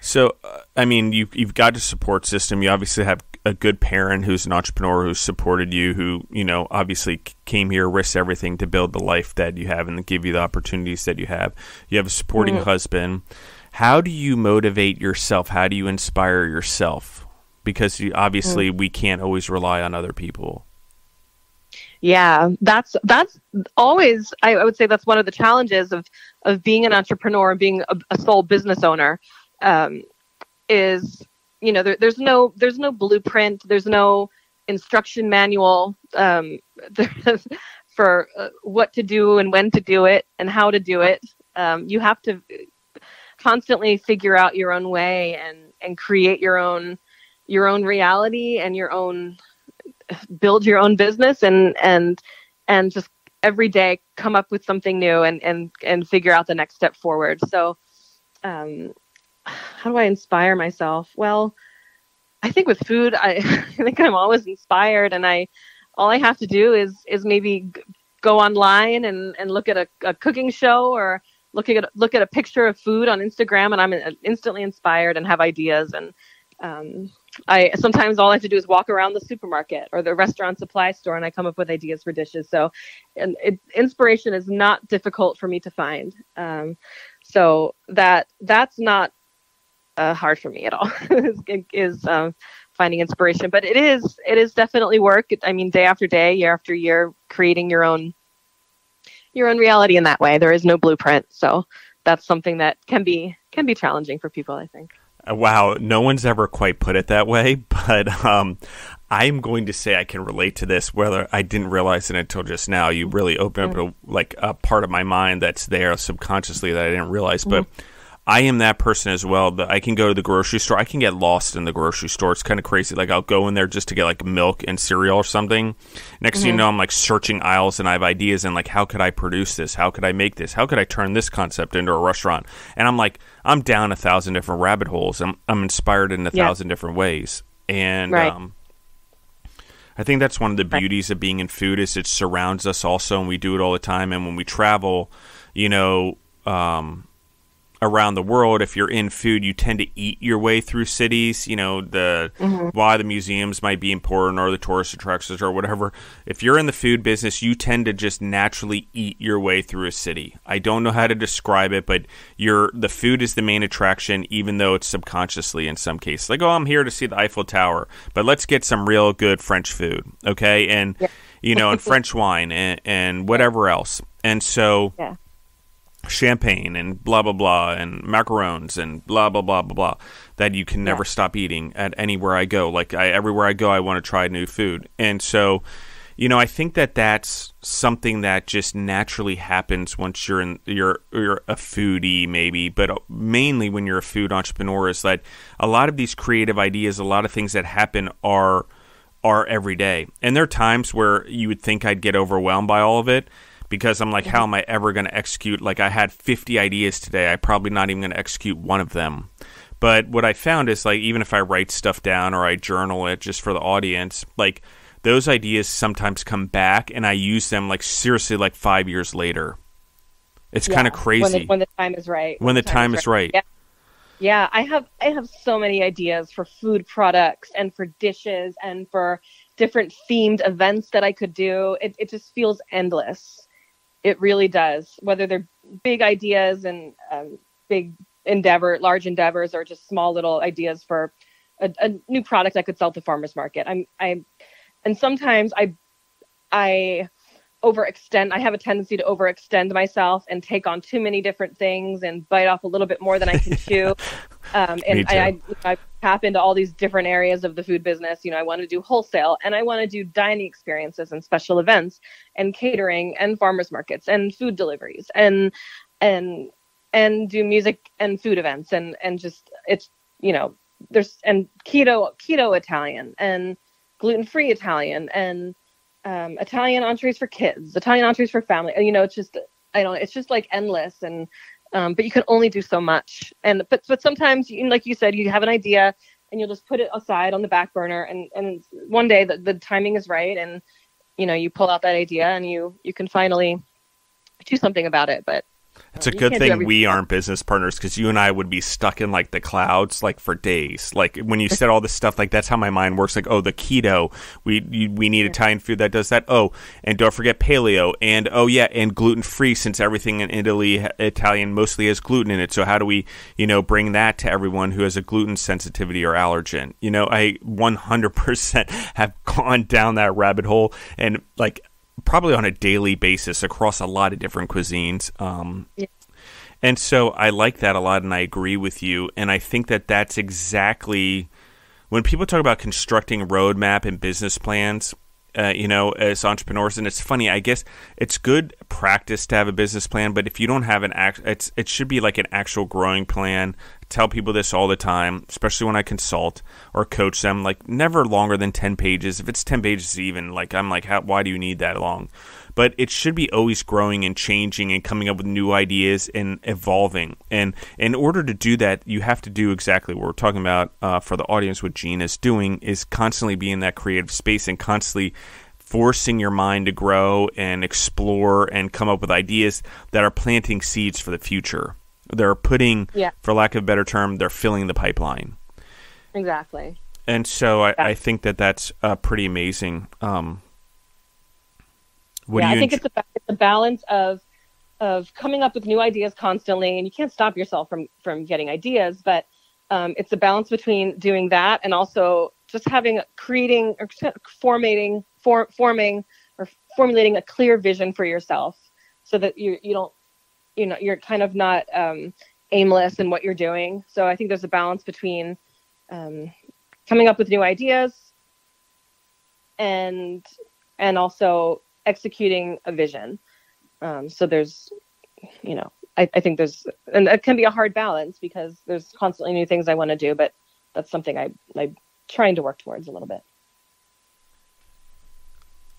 So, uh, I mean, you you've got a support system. You obviously have a good parent who's an entrepreneur who's supported you, who you know obviously came here, risked everything to build the life that you have and give you the opportunities that you have. You have a supporting mm-hmm. husband. How do you motivate yourself? How do you inspire yourself? Because you, obviously mm-hmm. we can't always rely on other people. Yeah, that's that's always I, I, would say that's one of the challenges of of being an entrepreneur and being a, a sole business owner. Um, is you know there, there's no there's no blueprint there's no instruction manual um, <laughs> for uh, what to do and when to do it and how to do it um, you have to constantly figure out your own way and and create your own your own reality and your own build your own business and and and just every day come up with something new and and and figure out the next step forward so um, how do I inspire myself? Well, I think with food, I, <laughs> I think I'm always inspired, and I all I have to do is is maybe go online and, and look at a, a cooking show or look at look at a picture of food on Instagram, and I'm instantly inspired and have ideas. And um, I sometimes all I have to do is walk around the supermarket or the restaurant supply store, and I come up with ideas for dishes. So, and it, inspiration is not difficult for me to find. Um, so that that's not uh, hard for me at all <laughs> is, is um, finding inspiration but it is it is definitely work i mean day after day year after year creating your own your own reality in that way. There is no blueprint so that's something that can be can be challenging for people i think. Uh, wow no one's ever quite put it that way <laughs> but um, i'm going to say i can relate to this whether i didn't realize it until just now. You really opened up a, like a part of my mind that's there subconsciously that i didn't realize but mm-hmm I am that person as well. That I can go to the grocery store. I can get lost in the grocery store. It's kind of crazy. Like I'll go in there just to get like milk and cereal or something. Next mm-hmm. thing you mm-hmm. know, I'm like searching aisles and I have ideas and like how could I produce this? How could I make this? How could I turn this concept into a restaurant? And I'm like I'm down a thousand different rabbit holes. I'm I'm inspired in a yeah. thousand different ways. And right. um, I think that's one of the beauties of being in food is it surrounds us also, and we do it all the time. And when we travel, you know. Um, around the world, if you're in food, you tend to eat your way through cities. You know, the mm-hmm. why the museums might be important or the tourist attractions or whatever. If you're in the food business, you tend to just naturally eat your way through a city. I don't know how to describe it, but you're the food is the main attraction, even though it's subconsciously in some cases. Like, oh, I'm here to see the Eiffel Tower, but let's get some real good French food, okay? And yeah. you know, and <laughs> French wine and, and whatever else. And so. Yeah champagne and blah blah blah and macarons and blah blah blah blah blah that you can never yeah. stop eating at anywhere I go. Like I, everywhere I go, I want to try new food, and so you know I think that that's something that just naturally happens once you're in you're you're a foodie maybe, but uh, mainly when you're a food entrepreneur is that a lot of these creative ideas, a lot of things that happen are are every day, and there are times where you would think I'd get overwhelmed by all of it because I'm like, how mm-hmm. am I ever going to execute? Like, I had 50 ideas today. I'm probably not even going to execute one of them. But what I found is like, even if I write stuff down or I journal it just for the audience, like those ideas sometimes come back and I use them like seriously like five years later. It's yeah, kind of crazy when the, when the, time is right. When, when the, time, time, is right. right. Yeah. yeah, I have I have so many ideas for food products and for dishes and for different themed events that I could do. It it just feels endless. It really does. Whether they're big ideas and um, big endeavor, large endeavors, or just small little ideas for a, a new product I could sell to farmers market. I'm I, and sometimes I I overextend. I have a tendency to overextend myself and take on too many different things and bite off a little bit more than I can <laughs> chew. Um, and I, I, I, tap into all these different areas of the food business. You know, I want to do wholesale and I want to do dining experiences and special events and catering and farmers markets and food deliveries and and and do music and food events and and just it's you know there's and keto keto Italian and gluten free Italian and um, Italian entrees for kids, Italian entrees for family. You know, it's just I don't. It's just like endless, and um, but you can only do so much. And but but sometimes, you, like you said, you have an idea and you'll just put it aside on the back burner, and and one day the, the timing is right, and you know you pull out that idea and you you can finally do something about it. But it's a good thing we aren't business partners because you and I would be stuck in like the clouds like for days. Like when you said all this stuff, like that's how my mind works. Like, oh, the keto, we you, we need Italian food that does that. Oh, and don't forget paleo, and oh yeah, and gluten free since everything in Italy Italian mostly has gluten in it. So how do we you know bring that to everyone who has a gluten sensitivity or allergen? You know, I 100% <laughs> have gone down that rabbit hole and like probably on a daily basis across a lot of different cuisines. Um, yeah. And so I like that a lot, and I agree with you. And I think that that's exactly when people talk about constructing roadmap and business plans. Uh, you know, as entrepreneurs, and it's funny. I guess it's good practice to have a business plan, but if you don't have an act, it's it should be like an actual growing plan, tell people this all the time, especially when I consult or coach them. Like never longer than ten pages. If it's ten pages, even like I'm like, how, why do you need that long? But it should be always growing and changing and coming up with new ideas and evolving. And in order to do that, you have to do exactly what we're talking about uh, for the audience. What Gina is doing is constantly be in that creative space and constantly forcing your mind to grow and explore and come up with ideas that are planting seeds for the future. They're putting, yeah. for lack of a better term, they're filling the pipeline. Exactly. And so I, I think that that's uh, pretty amazing. Um, yeah, I think it's, a, it's a balance of of coming up with new ideas constantly, and you can't stop yourself from from getting ideas, but um, it's a balance between doing that and also just having creating or formating for, forming or formulating a clear vision for yourself so that you you don't you know you're kind of not um, aimless in what you're doing. So I think there's a balance between um, coming up with new ideas and and also executing a vision. Um, so there's you know I, I think there's and it can be a hard balance because there's constantly new things I want to do, but that's something I I'm trying to work towards a little bit.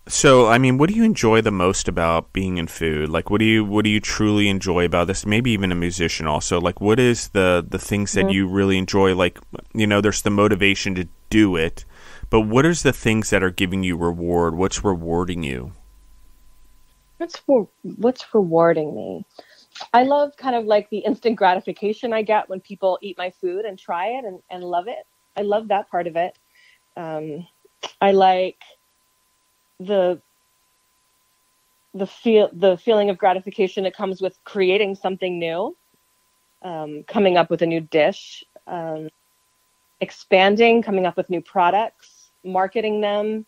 So, I mean, what do you enjoy the most about being in food? Like, what do you what do you truly enjoy about this? Maybe even a musician, also. Like, what is the the things that mm-hmm. you really enjoy? Like, you know, there's the motivation to do it, but what is the things that are giving you reward? What's rewarding you? What's for what's rewarding me? I love kind of like the instant gratification I get when people eat my food and try it and, and love it. I love that part of it. Um, I like the the feel the feeling of gratification that comes with creating something new, um, coming up with a new dish, um, expanding, coming up with new products, marketing them.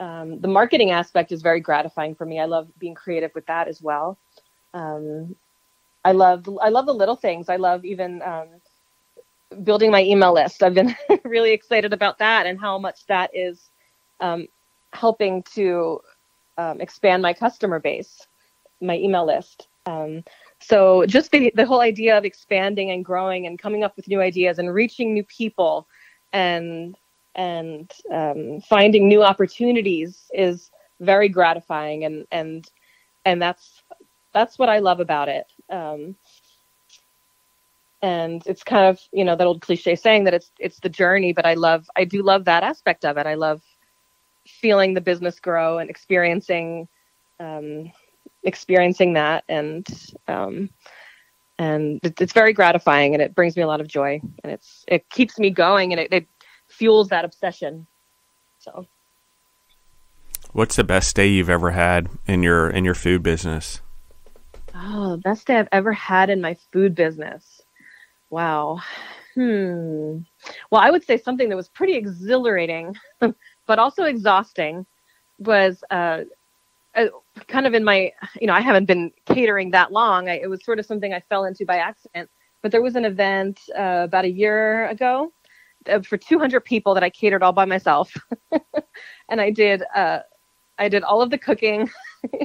Um, the marketing aspect is very gratifying for me. I love being creative with that as well. Um, I love I love the little things. I love even um, building my email list. I've been <laughs> really excited about that and how much that is um, helping to um, expand my customer base, my email list. Um, so just the, the whole idea of expanding and growing and coming up with new ideas and reaching new people and and um, finding new opportunities is very gratifying and and and that's that's what I love about it. Um, and it's kind of you know that old cliche saying that it's it's the journey, but I love I do love that aspect of it. I love feeling the business grow and experiencing um, experiencing that and um, and it's very gratifying and it brings me a lot of joy and it's it keeps me going and it, it fuels that obsession. So. What's the best day you've ever had in your in your food business? Oh the best day i've ever had in my food business. Wow. Hmm. Well i would say something that was pretty exhilarating <laughs> but also exhausting was uh, uh, kind of in my, you know, I haven't been catering that long. I, it was sort of something I fell into by accident. But there was an event uh, about a year ago for 200 people that I catered all by myself, <laughs> and I did. Uh, I did all of the cooking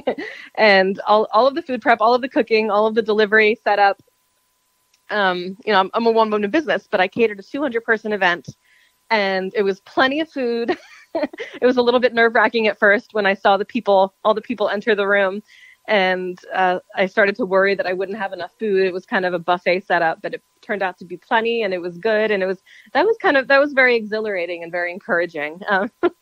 <laughs> and all, all of the food prep, all of the cooking, all of the delivery setup, um, you know, I'm, I'm a one woman business, but I catered a 200 person event and it was plenty of food. <laughs> it was a little bit nerve wracking at first when I saw the people, all the people enter the room. And uh, I started to worry that I wouldn't have enough food. It was kind of a buffet setup, but it turned out to be plenty and it was good. And it was, that was kind of, that was very exhilarating and very encouraging. <laughs> Um, <laughs>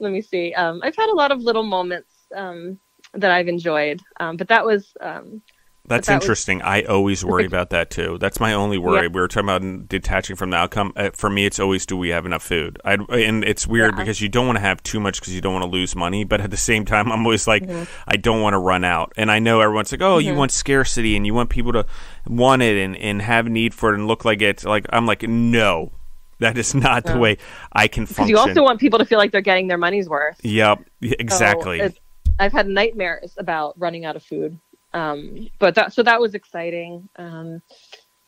let me see. Um, I've had a lot of little moments um, that I've enjoyed, um, but that was, um, that's that interesting. I always worry about that too. That's my only worry. Yeah. We were talking about detaching from the outcome. Uh, for me, it's always do we have enough food? i and it's weird yeah. because you don't want to have too much because you don't want to lose money. But at the same time, I'm always like, mm-hmm. I don't want to run out. And I know everyone's like, oh, mm-hmm. you want scarcity and you want people to want it and, and have need for it and look like it's like I'm like, no, that is not no. the way I can function. You also want people to feel like they're getting their money's worth. Yep, exactly. So I've had nightmares about running out of food. Um, but that so that was exciting. Um,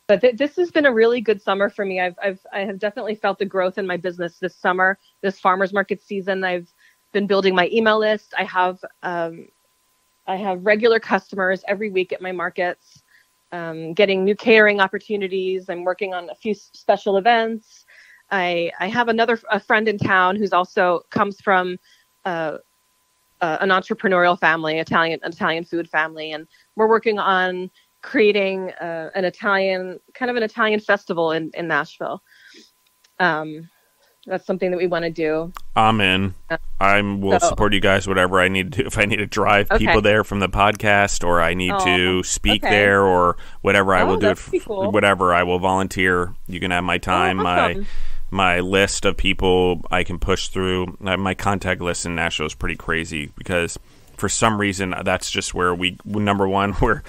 but th- this has been a really good summer for me. I've I've I have definitely felt the growth in my business this summer. This farmers market season, I've been building my email list. I have um, I have regular customers every week at my markets. Um, getting new catering opportunities. I'm working on a few special events. I I have another a friend in town who's also comes from uh, uh, an entrepreneurial family, Italian Italian food family, and we're working on creating uh, an Italian kind of an Italian festival in in Nashville. Um, that's something that we want to do. I'm in. I will so, support you guys whatever I need to. <laughs> If I need to drive okay. people there from the podcast, or I need oh, to speak okay. there, or whatever, I oh, will do it. Cool. Whatever I will volunteer. You can have my time. Oh, awesome. My my list of people I can push through. My contact list in Nashville is pretty crazy because for some reason that's just where we number one <laughs> we're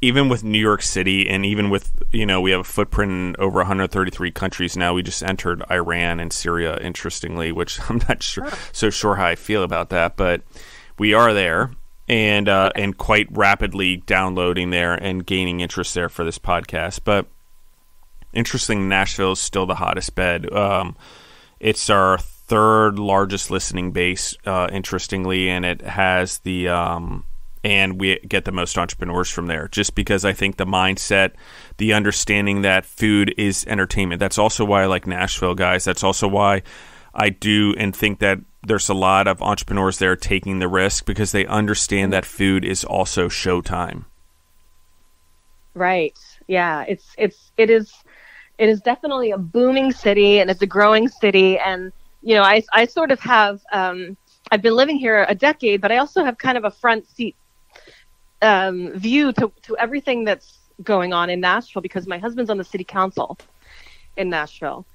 even with New York City and even with you know we have a footprint in over 133 countries now. We just entered Iran and Syria, interestingly, which <laughs> I'm not sure so sure how I feel about that, but we are there and uh, and quite rapidly downloading there and gaining interest there for this podcast, but interesting. Nashville is still the hottest bed. Um, it's our third largest listening base, uh, interestingly, and it has the um, and we get the most entrepreneurs from there. Just because I think the mindset, the understanding that food is entertainment. That's also why I like Nashville, guys. That's also why I do and think that there's a lot of entrepreneurs there taking the risk because they understand that food is also showtime. Right. Yeah. It's it's it is it is definitely a booming city and it's a growing city. And, you know, I, I sort of have, um, I've been living here a decade, but I also have kind of a front seat um, view to, to everything that's going on in Nashville because my husband's on the city council in Nashville.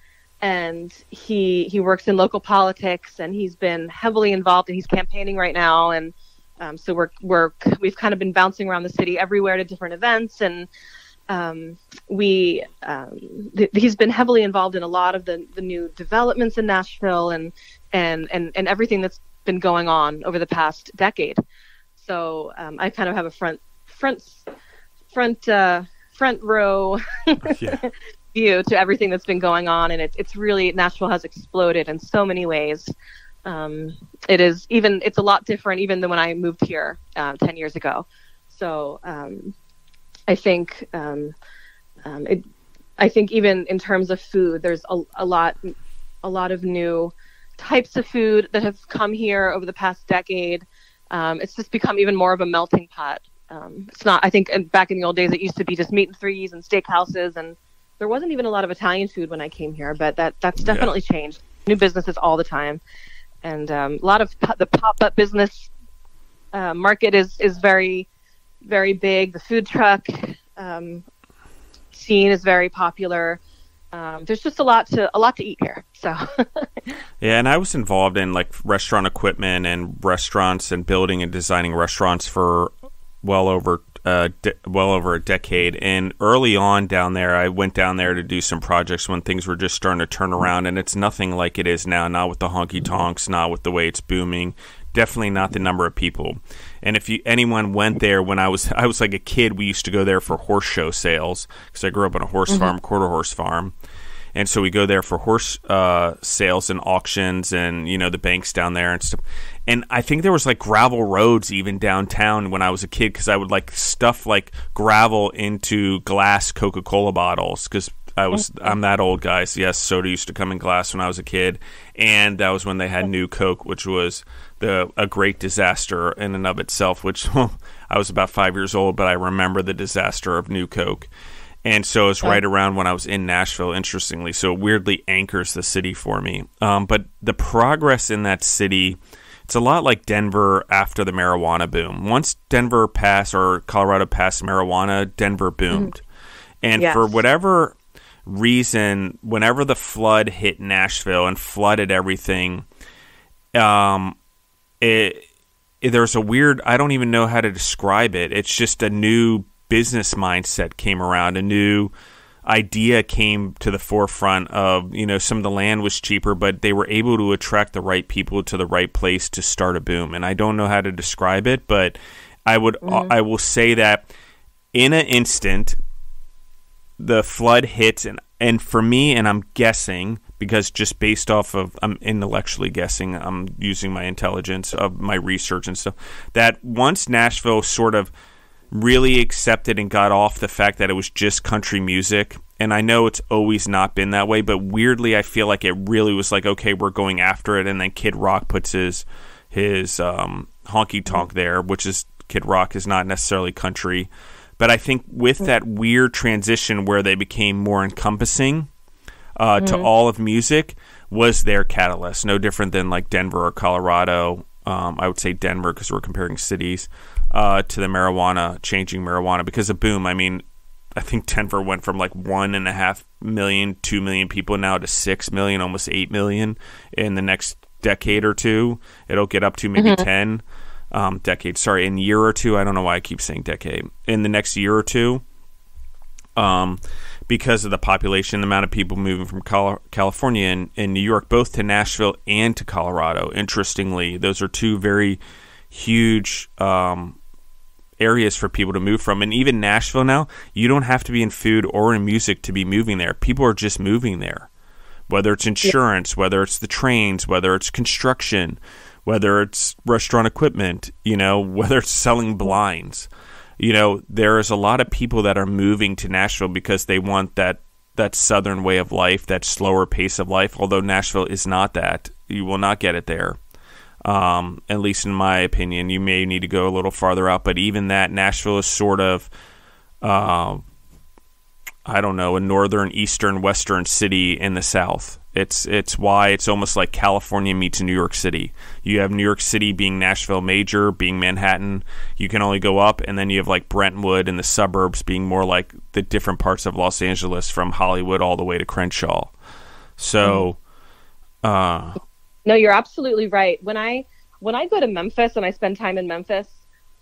And he he works in local politics and he's been heavily involved and he's campaigning right now. And um, so we're we're we've kind of been bouncing around the city everywhere to different events. And um, we um, th- he's been heavily involved in a lot of the, the new developments in Nashville and, and and and everything that's been going on over the past decade. So um, I kind of have a front front front uh, front row <laughs> <laughs> view to everything that's been going on, and it's it's really Nashville has exploded in so many ways. Um, it is even it's a lot different even than when I moved here uh, ten years ago. So um, I think um, um, it, I think even in terms of food, there's a, a lot a lot of new types of food that have come here over the past decade. Um, it's just become even more of a melting pot. Um, it's not. I think back in the old days, it used to be just meat and threes and steakhouses, and there wasn't even a lot of Italian food when I came here. But that that's definitely yeah. changed. New businesses all the time, and um, a lot of the pop up business uh, market is is very very big. The food truck um, scene is very popular. Um, there's just a lot to a lot to eat here. So <laughs> yeah, and I was involved in like restaurant equipment and restaurants and building and designing restaurants for well over uh, de- well over a decade. And early on down there, I went down there to do some projects when things were just starting to turn around. And it's nothing like it is now. Not with the honky tonks, not with the way it's booming. Definitely not the number of people. And if you anyone went there when I was <laughs> I was like a kid, we used to go there for horse show sales because I grew up on a horse mm-hmm. farm, quarter horse farm. And so we go there for horse uh, sales and auctions, and you know the banks down there and stuff. and I think there was like gravel roads even downtown when I was a kid because I would like stuff like gravel into glass Coca Cola bottles because I was I'm that old, guys. Yes, soda used to come in glass when I was a kid, and that was when they had new Coke, which was the a great disaster in and of itself. Which <laughs> I was about five years old, but I remember the disaster of new Coke. And so it's right around when I was in Nashville, interestingly. So it weirdly anchors the city for me. Um, but the progress in that city it's a lot like Denver after the marijuana boom. Once Denver passed or Colorado passed marijuana, Denver boomed. Mm-hmm. And yes. for whatever reason, whenever the flood hit Nashville and flooded everything, um, it, it, there's a weird, I don't even know how to describe it. It's just a new business mindset came around, a new idea came to the forefront of you know some of the land was cheaper but they were able to attract the right people to the right place to start a boom and i don't know how to describe it but i would mm-hmm. i will say that in an instant the flood hits and and for me and i'm guessing because just based off of i'm intellectually guessing i'm using my intelligence of my research and stuff that once nashville sort of really accepted and got off the fact that it was just country music. And I know it's always not been that way, but weirdly, I feel like it really was like, okay, we're going after it. And then Kid Rock puts his his um, honky tonk there, which is Kid Rock is not necessarily country. But I think with that weird transition where they became more encompassing uh, mm-hmm. to all of music was their catalyst. No different than like Denver or Colorado. Um, I would say Denver because we're comparing cities uh, to the marijuana, changing marijuana because of boom. I mean, I think Denver went from like one and a half million, two million people now to six million, almost eight million in the next decade or two. It'll get up to maybe mm-hmm. ten um, decade. Sorry, in a year or two. I don't know why I keep saying decade. In the next year or two, um, because of the population, the amount of people moving from California and, and New York, both to Nashville and to Colorado. Interestingly, those are two very huge um, areas for people to move from. And even Nashville now, you don't have to be in food or in music to be moving there. People are just moving there. Whether it's insurance, whether it's the trains, whether it's construction, whether it's restaurant equipment, you know, <laughs> whether it's selling blinds. You know, there is a lot of people that are moving to Nashville because they want that that southern way of life, that slower pace of life. Although Nashville is not that, you will not get it there. Um, at least in my opinion, you may need to go a little farther out. But even that, Nashville is sort of, uh, I don't know, a northern, eastern, western city in the South. It's it's why it's almost like California meets New York City. You have New York City being Nashville major, being Manhattan. You can only go up, and then you have like Brentwood and the suburbs being more like the different parts of Los Angeles, from Hollywood all the way to Crenshaw. So, uh, no, you're absolutely right. When I when I go to Memphis and I spend time in Memphis,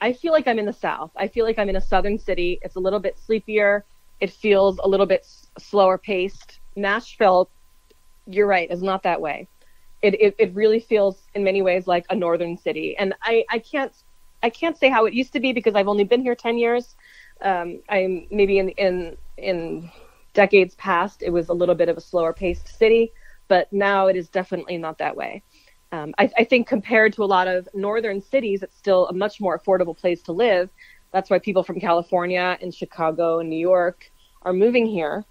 I feel like I'm in the South. I feel like I'm in a southern city. It's a little bit sleepier. It feels a little bit slower paced. Nashville, you're right, is not that way. It, it it really feels in many ways like a northern city. And I I can't I can't say how it used to be because I've only been here 10 years. Um, I'm maybe in in in decades past it was a little bit of a slower paced city but now it is definitely not that way. Um, I, I, think compared to a lot of northern cities, it's still a much more affordable place to live. That's why people from California and Chicago and New York are moving here.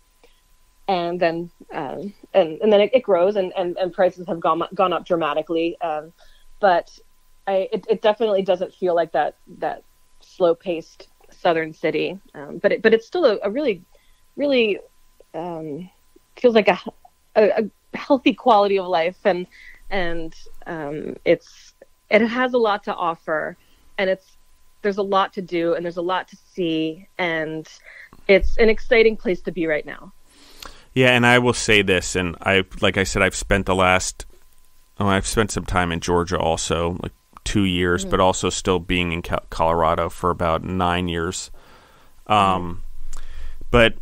And then, um, and, and then it, it grows and, and, and, prices have gone, gone up dramatically. Um, but I, it, it, definitely doesn't feel like that, that slow paced Southern city. Um, but it, but it's still a, a really, really, um, feels like a, a, healthy quality of life and and um, it's it has a lot to offer and it's there's a lot to do and there's a lot to see and it's an exciting place to be right now yeah and i will say this and i like i said i've spent the last oh, i've spent some time in georgia also like two years mm-hmm. but also still being in colorado for about nine years um, mm-hmm. but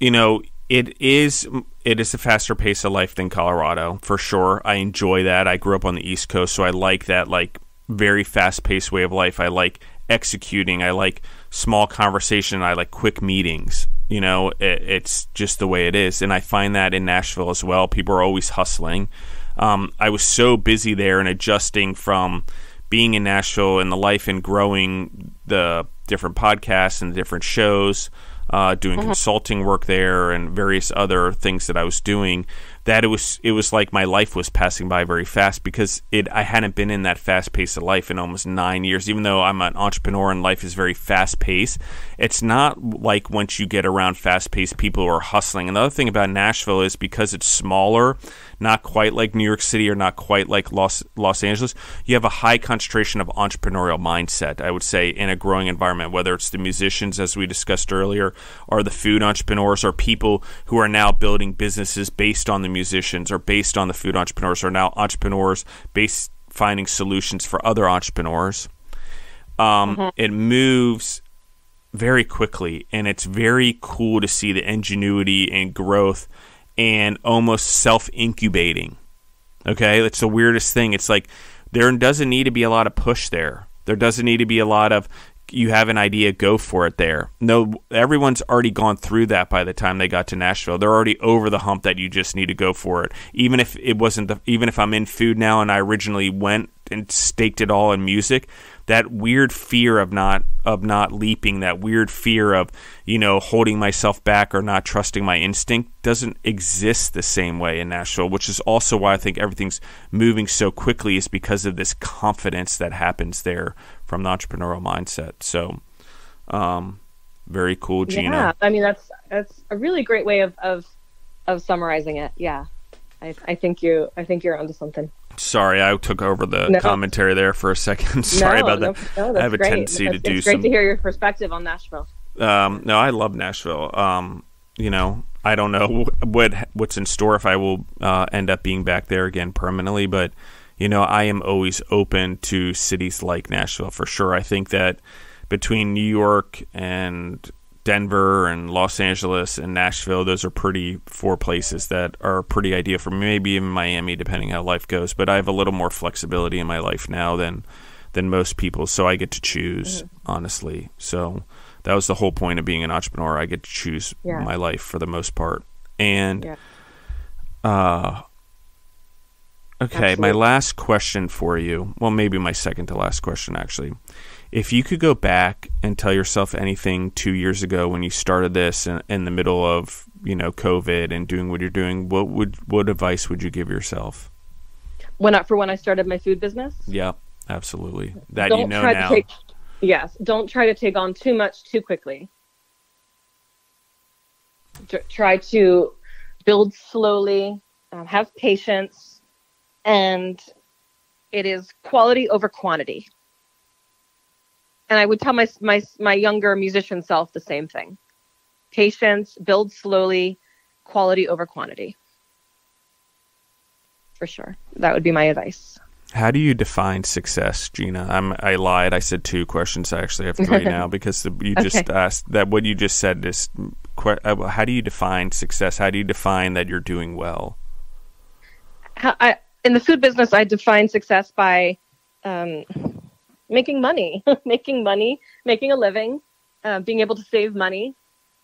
you know it is it is a faster pace of life than Colorado for sure. I enjoy that. I grew up on the East Coast, so I like that like very fast paced way of life. I like executing. I like small conversation. I like quick meetings. You know, it, it's just the way it is, and I find that in Nashville as well. People are always hustling. um, I was so busy there and adjusting from being in Nashville and the life and growing the different podcasts and the different shows, uh, doing mm-hmm. consulting work there and various other things that I was doing that it was it was like my life was passing by very fast because it I hadn't been in that fast pace of life in almost nine years. Even though I'm an entrepreneur and life is very fast paced, it's not like once you get around fast paced people who are hustling. Another thing about Nashville is because it's smaller not quite like New York City or not quite like Los Los Angeles. You have a high concentration of entrepreneurial mindset, I would say, in a growing environment, whether it's the musicians as we discussed earlier, or the food entrepreneurs, or people who are now building businesses based on the musicians or based on the food entrepreneurs, or now entrepreneurs based finding solutions for other entrepreneurs. Um, mm-hmm. It moves very quickly, and it's very cool to see the ingenuity and growth and almost self incubating. Okay, it's the weirdest thing. It's like there doesn't need to be a lot of push there. There doesn't need to be a lot of you have an idea, go for it there. No, everyone's already gone through that by the time they got to Nashville. They're already over the hump that you just need to go for it. Even if it wasn't the, even if I'm in food now and I originally went and staked it all in music, that weird fear of not of not leaping, that weird fear of you know holding myself back or not trusting my instinct doesn't exist the same way in Nashville, which is also why I think everything's moving so quickly is because of this confidence that happens there from the entrepreneurial mindset. So, um, very cool, Gina. Yeah, I mean that's that's a really great way of of of summarizing it. Yeah, I, I think you I think you're onto something. Sorry, I took over the no. commentary there for a second. <laughs> Sorry no, about that. No, I have a great. tendency to do. It's great some... to hear your perspective on Nashville. Um, no, I love Nashville. Um, you know, I don't know <laughs> what what's in store if I will uh, end up being back there again permanently, but you know, I am always open to cities like Nashville for sure. I think that between New York and Denver and Los Angeles and Nashville, those are pretty four places that are pretty ideal for me. Maybe even Miami, depending how life goes. But I have a little more flexibility in my life now than than most people, so I get to choose mm-hmm. honestly. So that was the whole point of being an entrepreneur. I get to choose yeah. my life for the most part. And yeah. uh, okay, Absolutely. my last question for you. Well, maybe my second to last question actually if you could go back and tell yourself anything two years ago when you started this in, in, the middle of you know COVID and doing what you're doing, what would what advice would you give yourself? When I, for when I started my food business. Yeah, absolutely. That don't you know now. Take, yes, don't try to take on too much too quickly. Try to build slowly, um, have patience, and it is quality over quantity and I would tell my my my younger musician self the same thing. Patience, build slowly, quality over quantity. For sure. That would be my advice. How do you define success, Gina? I'm, I lied. I said two questions. I actually have three <laughs> now because the, you just okay. asked that. What you just said is, uh, how do you define success? How do you define that you're doing well? I, in the food business, I define success by um, making money, <laughs> making money, making a living, uh, being able to save money,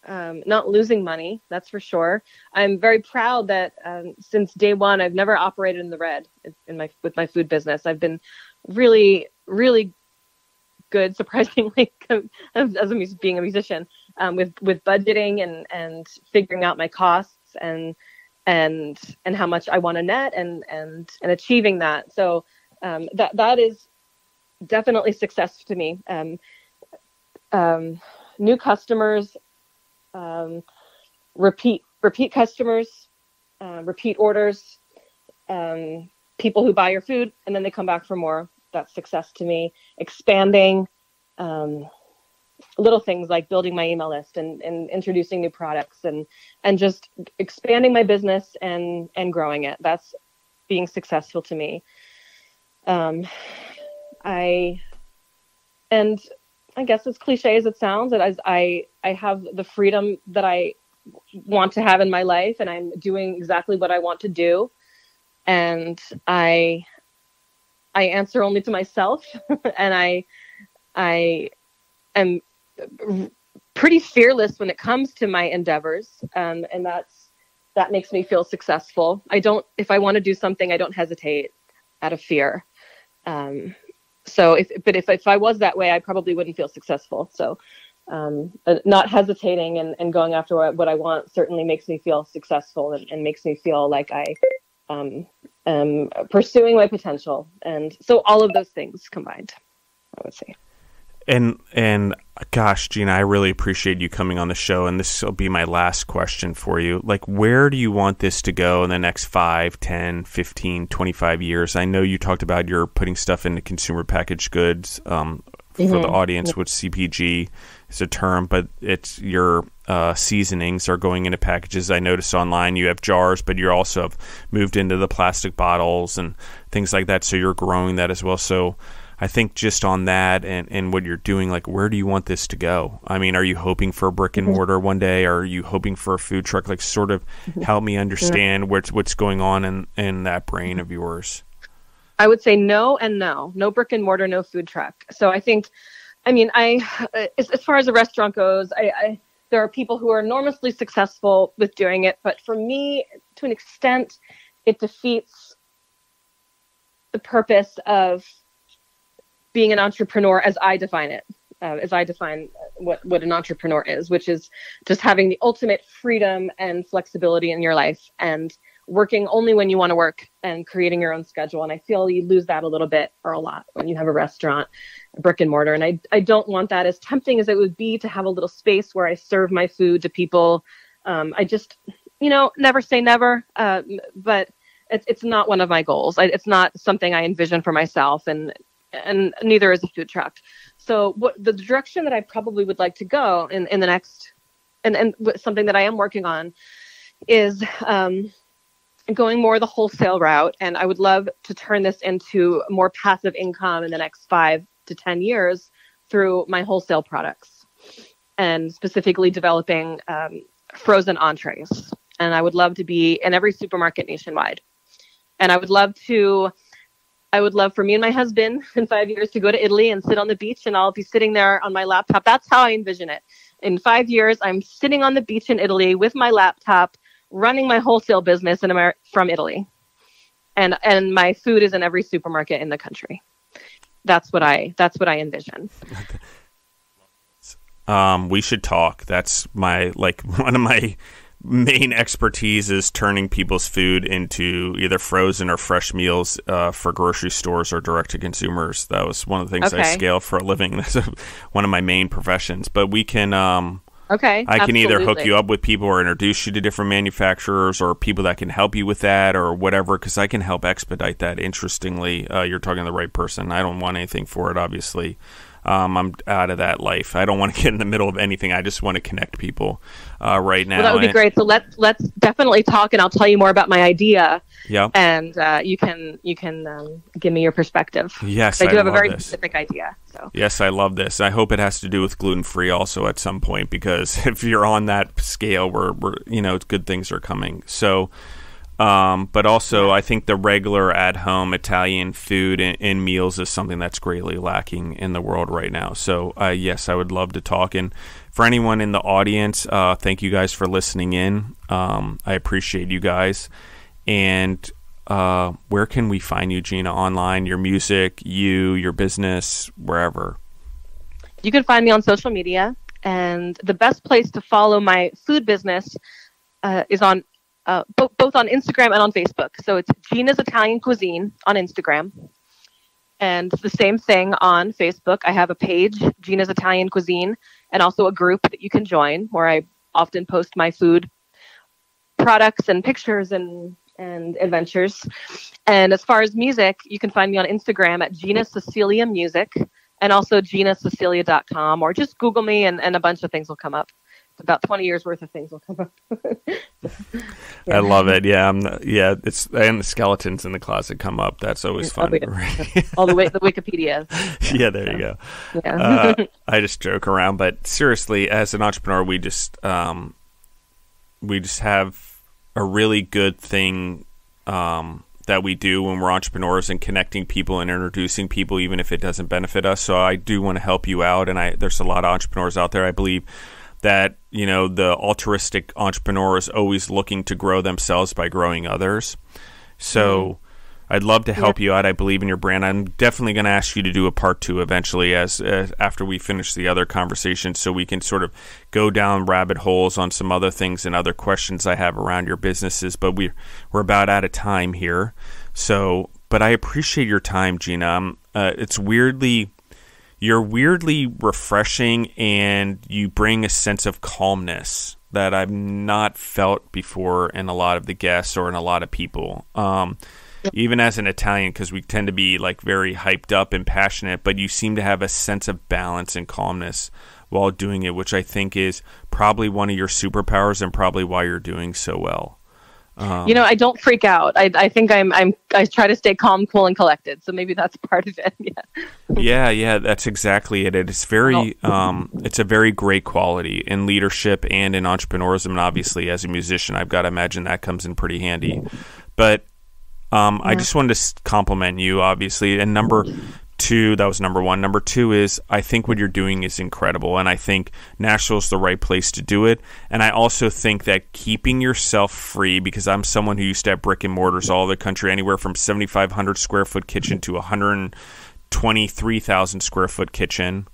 um, not losing money. That's for sure. I'm very proud that um, since day one, I've never operated in the red in my with my food business. I've been really, really good, <laughs> surprisingly, as, a being a musician, um, with with budgeting and and figuring out my costs and and and how much I want to net and and and achieving that. So um, that that is definitely success to me. Um, um, new customers, um, repeat repeat customers, uh, repeat orders, um, people who buy your food and then they come back for more. That's success to me. Expanding, um, little things like building my email list and, and introducing new products and and just expanding my business and and growing it. That's being successful to me. Um, I, and I guess as cliche as it sounds, that as I I have the freedom that I want to have in my life, and I'm doing exactly what I want to do, and I I answer only to myself, <laughs> and I I am pretty fearless when it comes to my endeavors, um, and that's that makes me feel successful. I don't, if I want to do something, I don't hesitate out of fear. Um, so if, but if, if I was that way, I probably wouldn't feel successful. So um, uh, not hesitating and, and going after what, I want certainly makes me feel successful and, and makes me feel like I um, am pursuing my potential. And so all of those things combined, I would say. And and gosh, Gina, I really appreciate you coming on the show. And this will be my last question for you. Like, where do you want this to go in the next 5, 10, 15, 25 years? I know you talked about you're putting stuff into consumer packaged goods um, for the mm-hmm. audience, which CPG is a term, but it's your uh, seasonings are going into packages. I noticed online you have jars, but you also have moved into the plastic bottles and things like that. So you're growing that as well. So, I think just on that and, and what you're doing, like where do you want this to go? I mean, are you hoping for a brick and mm-hmm. mortar one day? Or Are you hoping for a food truck? Like sort of mm-hmm. help me understand what's what's going on in, in that brain of yours. I would say no and no. No brick and mortar, no food truck. So I think I mean, I as, as far as a restaurant goes, I, I there are people who are enormously successful with doing it, but for me, to an extent, it defeats the purpose of being an entrepreneur as I define it, uh, as I define what, what an entrepreneur is, which is just having the ultimate freedom and flexibility in your life and working only when you want to work and creating your own schedule. And I feel you lose that a little bit or a lot when you have a restaurant, a brick and mortar. And I, I don't want that as tempting as it would be to have a little space where I serve my food to people. Um, I just, you know, never say never, uh, but it's, it's not one of my goals. I, it's not something I envision for myself. And and neither is a food truck. So what the direction that I probably would like to go in, in the next, and, and something that I am working on is um, going more the wholesale route. And I would love to turn this into more passive income in the next five to 10 years through my wholesale products and specifically developing um, frozen entrees. And I would love to be in every supermarket nationwide. And I would love to I would love for me and my husband <laughs> in five years to go to Italy and sit on the beach, and I'll be sitting there on my laptop. That's how I envision it. In five years, I'm sitting on the beach in Italy with my laptop, running my wholesale business in Amer- from Italy, and and my food is in every supermarket in the country. That's what I that's what I envision. <laughs> Um, we should talk. That's my like <laughs> one of my main expertise is turning people's food into either frozen or fresh meals uh, for grocery stores or direct to consumers. That was one of the things okay. I scale for a living. <laughs> That's one of my main professions. But we can. Um, okay. I can either hook you up with people or introduce you to different manufacturers or people that can help you with that or whatever, because I can help expedite that. Interestingly, uh, you're talking to the right person. I don't want anything for it, obviously. Um, I'm out of that life. I don't want to <laughs> get in the middle of anything. I just want to connect people uh, right now. Well, that would be great. So let's let's definitely talk, and I'll tell you more about my idea. Yeah. And uh, you can you can um, give me your perspective. Yes, I do I have a very this. specific idea. So. Yes, I love this. I hope it has to do with gluten free also at some point because <laughs> if you're on that scale, where we're you know good things are coming. So. Um, but also, I think the regular at home Italian food and, and, meals is something that's greatly lacking in the world right now. So, uh, yes, I would love to talk. And for anyone in the audience, uh, thank you guys for listening in. Um, I appreciate you guys. And uh, where can we find you, Gina, online? Your music, you, your business, wherever? You can find me on social media. And the best place to follow my food business uh, is on uh, bo- both on Instagram and on Facebook. So it's Gina's Italian Cuisine on Instagram. And the same thing on Facebook. I have a page, Gina's Italian Cuisine, and also a group that you can join where I often post my food products and pictures and and adventures. And as far as music, you can find me on Instagram at Gina Sicilia Music and also ginasicilia.com or just Google me and, and a bunch of things will come up about 20 years worth of things will come up. <laughs> yeah. I love it. Yeah, I'm, yeah. It's and the skeletons in the closet come up. That's always fun. Oh, yeah. <laughs> All the way the Wikipedia. Yeah, <laughs> yeah there so, you go. Yeah. uh, I just joke around, but seriously, as an entrepreneur, we just um, we just have a really good thing um, that we do when we're entrepreneurs and connecting people and introducing people, even if it doesn't benefit us. So I do want to help you out, and I there's a lot of entrepreneurs out there. I believe that you know the altruistic entrepreneur is always looking to grow themselves by growing others. So. Mm-hmm. I'd love to help you out. I believe in your brand. I'm definitely going to ask you to do a part two eventually, as, as, after we finish the other conversation, so we can sort of go down rabbit holes on some other things and other questions I have around your businesses. But we we're about out of time here, so. But I appreciate your time, Gina. Um, uh, it's weirdly you're weirdly refreshing and you bring a sense of calmness that I've not felt before in a lot of the guests or in a lot of people. Um, even as an Italian, because we tend to be like very hyped up and passionate, but you seem to have a sense of balance and calmness while doing it, which I think is probably one of your superpowers and probably why you're doing so well. Um, you know, I don't freak out. I, I think I'm I'm I try to stay calm, cool, and collected. So maybe that's <laughs> part of it. Yeah. yeah, yeah, that's exactly it. It's very oh. um, it's a very great quality in leadership and in entrepreneurship. And obviously, as a musician, I've got to imagine that comes in pretty handy. But um, yeah. I just wanted to compliment you, obviously. And number two that was number one. Number two is i think what you're doing is incredible and i think nashville's the right place to do it. And i also think that keeping yourself free because i'm someone who used to have brick and mortars all over the country anywhere from 7500 square foot kitchen to 123000 square foot kitchen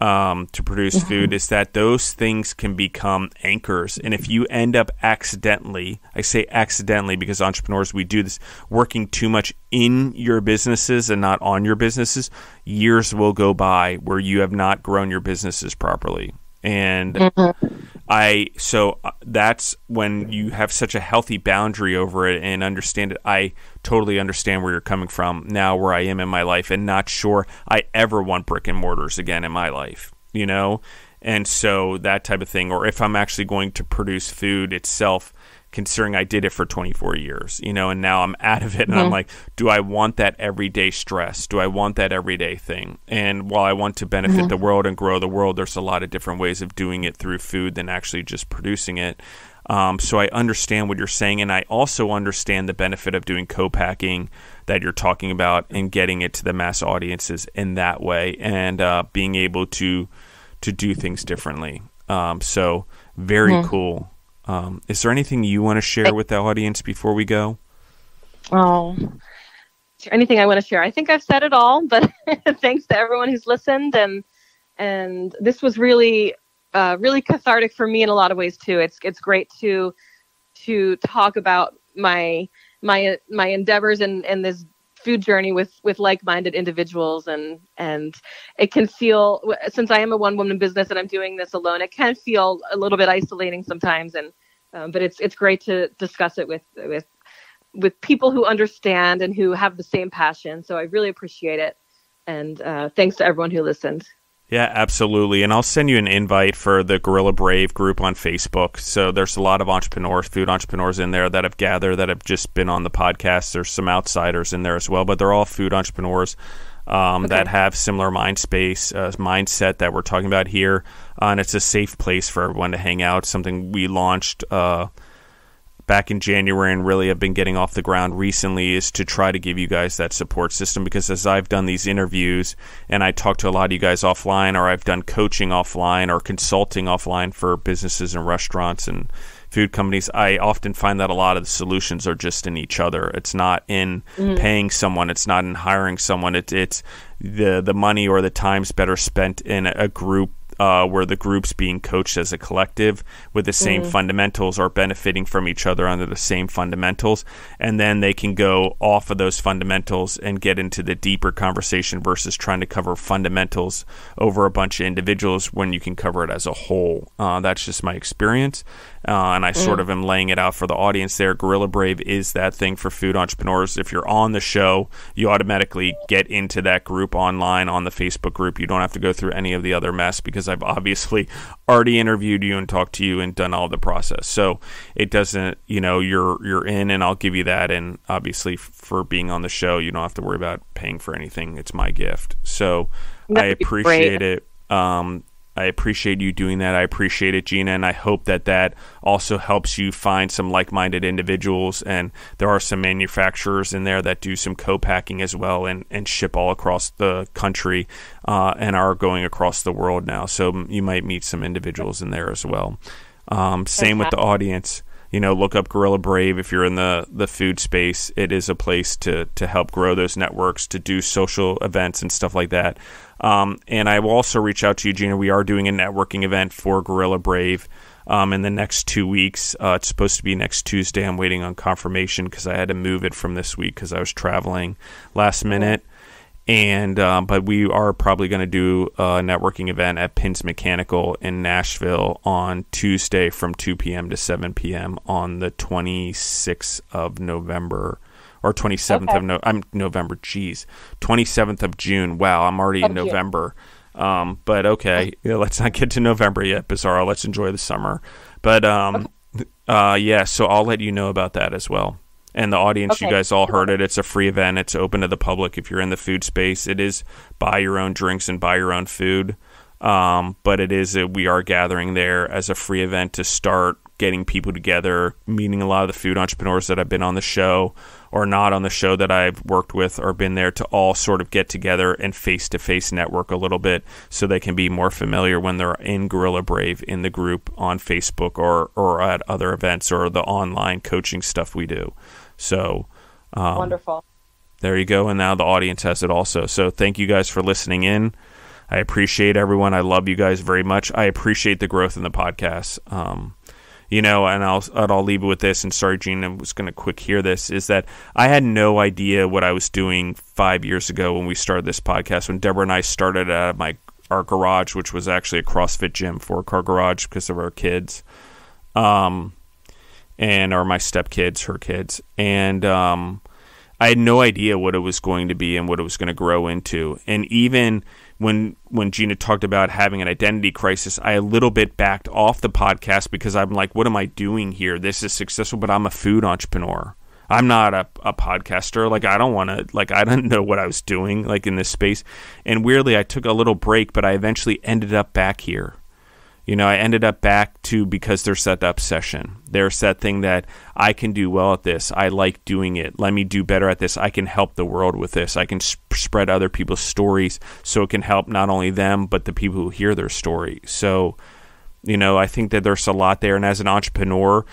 um, to produce mm-hmm. food is that those things can become anchors. And if you end up accidentally, I say accidentally because entrepreneurs, we do this, working too much in your businesses and not on your businesses, years will go by where you have not grown your businesses properly. And mm-hmm. I, so uh, that's when you have such a healthy boundary over it and understand it. I totally understand where you're coming from now, where I am in my life, and not sure I ever want brick and mortars again in my life, you know? And so that type of thing, or if I'm actually going to produce food itself, considering I did it for 24 years, you know, and now I'm out of it. And mm-hmm. I'm like, do I want that everyday stress? Do I want that everyday thing? And while I want to benefit mm-hmm. the world and grow the world, there's a lot of different ways of doing it through food than actually just producing it. Um, so I understand what you're saying, and I also understand the benefit of doing co-packing that you're talking about and getting it to the mass audiences in that way, and uh, being able to to do things differently. Um, so very mm-hmm. cool. Um, is there anything you want to share with the audience before we go? Oh, anything I want to share? I think I've said it all, but <laughs> thanks to everyone who's listened and and this was really uh, really cathartic for me in a lot of ways too. It's it's great to to talk about my my my endeavors and and this food journey with with like-minded individuals and and it can feel since I am a one woman business and I'm doing this alone it can feel a little bit isolating sometimes and um, but it's it's great to discuss it with with with people who understand and who have the same passion. So I really appreciate it, and uh, thanks to everyone who listened. Yeah, absolutely. And I'll send you an invite for the Gorilla Brave group on Facebook. So there's a lot of entrepreneurs, food entrepreneurs in there that have gathered that have just been on the podcast. There's some outsiders in there as well, but they're all food entrepreneurs um, okay. that have similar mind space, uh, mindset that we're talking about here. Uh, and it's a safe place for everyone to hang out. Something we launched uh, back in January and really have been getting off the ground recently is to try to give you guys that support system because as I've done these interviews and I talk to a lot of you guys offline or I've done coaching offline or consulting offline for businesses and restaurants and food companies, I often find that a lot of the solutions are just in each other. It's not in mm. paying someone. It's not in hiring someone. It, it's the the money or the time's better spent in a group uh, where the group's being coached as a collective with the same mm-hmm. fundamentals or benefiting from each other under the same fundamentals. And then they can go off of those fundamentals and get into the deeper conversation versus trying to cover fundamentals over a bunch of individuals when you can cover it as a whole. Uh, that's just my experience. Uh, and I mm. sort of am laying it out for the audience there. Gorilla Brave is that thing for food entrepreneurs. If you're on the show, you automatically get into that group online on the Facebook group. You don't have to go through any of the other mess because I've obviously already interviewed you and talked to you and done all the process. So it doesn't, you know, you're you're in, and I'll give you that. And obviously, for being on the show, you don't have to worry about paying for anything. It's my gift. So That'd I appreciate it. Um, I appreciate you doing that. I appreciate it, Gina, and I hope that that also helps you find some like-minded individuals. And there are some manufacturers in there that do some co-packing as well and, and ship all across the country uh, and are going across the world now. So you might meet some individuals in there as well. Um, same with the audience you know, look up Gorilla Brave if you're in the, the food space. It is a place to, to help grow those networks, to do social events and stuff like that. Um, and I will also reach out to you, Gina. We are doing a networking event for Gorilla Brave um, in the next two weeks. Uh, it's supposed to be next Tuesday. I'm waiting on confirmation because I had to move it from this week because I was traveling last minute. And um, but we are probably going to do a networking event at Pins Mechanical in Nashville on Tuesday from 2 p.m. to 7 p.m. on the 26th of November or 27th okay. of no I'm November jeez 27th of June wow I'm already in November um, but okay yeah, let's not get to November yet Bizzarro let's enjoy the summer but um, okay. uh, yeah so I'll let you know about that as well and the audience okay. you guys all heard it it's a free event it's open to the public if you're in the food space it is buy your own drinks and buy your own food um, but it is a, we are gathering there as a free event to start getting people together meeting a lot of the food entrepreneurs that have been on the show or not on the show that I've worked with or been there to all sort of get together and face to face network a little bit so they can be more familiar when they're in Gorilla Brave in the group on Facebook or, or at other events or the online coaching stuff we do. So, um, wonderful. There you go. And now the audience has it also. So thank you guys for listening in. I appreciate everyone. I love you guys very much. I appreciate the growth in the podcast. Um, you know, and I'll and I'll leave it with this. And sorry, Gene, I was going to quick hear this. Is that I had no idea what I was doing five years ago when we started this podcast. When Deborah and I started at my our garage, which was actually a CrossFit gym, four car garage, because of our kids, um, and are my stepkids, her kids, and um, I had no idea what it was going to be and what it was going to grow into, and even when when Gina talked about having an identity crisis, I a little bit backed off the podcast because I'm like, what am I doing here? This is successful, but I'm a food entrepreneur. I'm not a, a podcaster. Like I don't want to. Like I didn't <laughs> know what I was doing. Like in this space, and weirdly, I took a little break, but I eventually ended up back here you know, I ended up back to because there's that obsession. There's that thing that I can do well at this. I like doing it. Let me do better at this. I can help the world with this. I can sp- spread other people's stories so it can help not only them, but the people who hear their story. So, you know, I think that there's a lot there. And as an entrepreneur,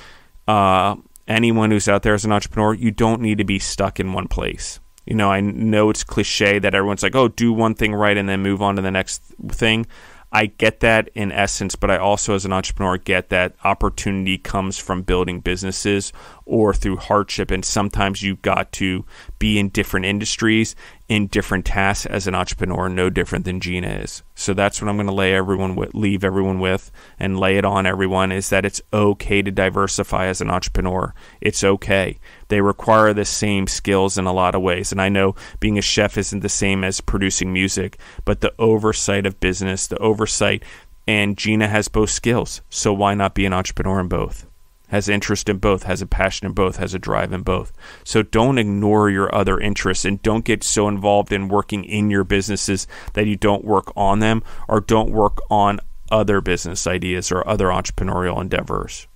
uh, anyone who's out there as an entrepreneur, you don't need to be stuck in one place. You know, I know it's cliche that everyone's like, oh, do one thing right and then move on to the next thing. I get that in essence, but I also, as an entrepreneur, get that opportunity comes from building businesses or through hardship. And sometimes you've got to be in different industries, in different tasks as an entrepreneur, no different than Gina is. So that's what I'm going to lay everyone with, leave everyone with, and lay it on everyone is that it's okay to diversify as an entrepreneur. It's okay. They require the same skills in a lot of ways. And I know being a chef isn't the same as producing music, but the oversight of business, the oversight, and Gina has both skills. So why not be an entrepreneur in both? Has interest in both, has a passion in both, has a drive in both. So don't ignore your other interests and don't get so involved in working in your businesses that you don't work on them or don't work on other business ideas or other entrepreneurial endeavors.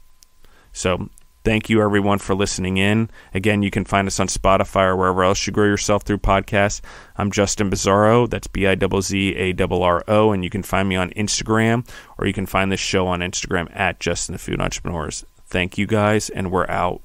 So Thank you, everyone, for listening in. Again, you can find us on Spotify or wherever else you grow yourself through podcasts. I'm Justin Bizzarro. That's B I Z Z A R R O. And you can find me on Instagram or you can find this show on Instagram at Justin the Food Entrepreneurs. Thank you guys, and we're out.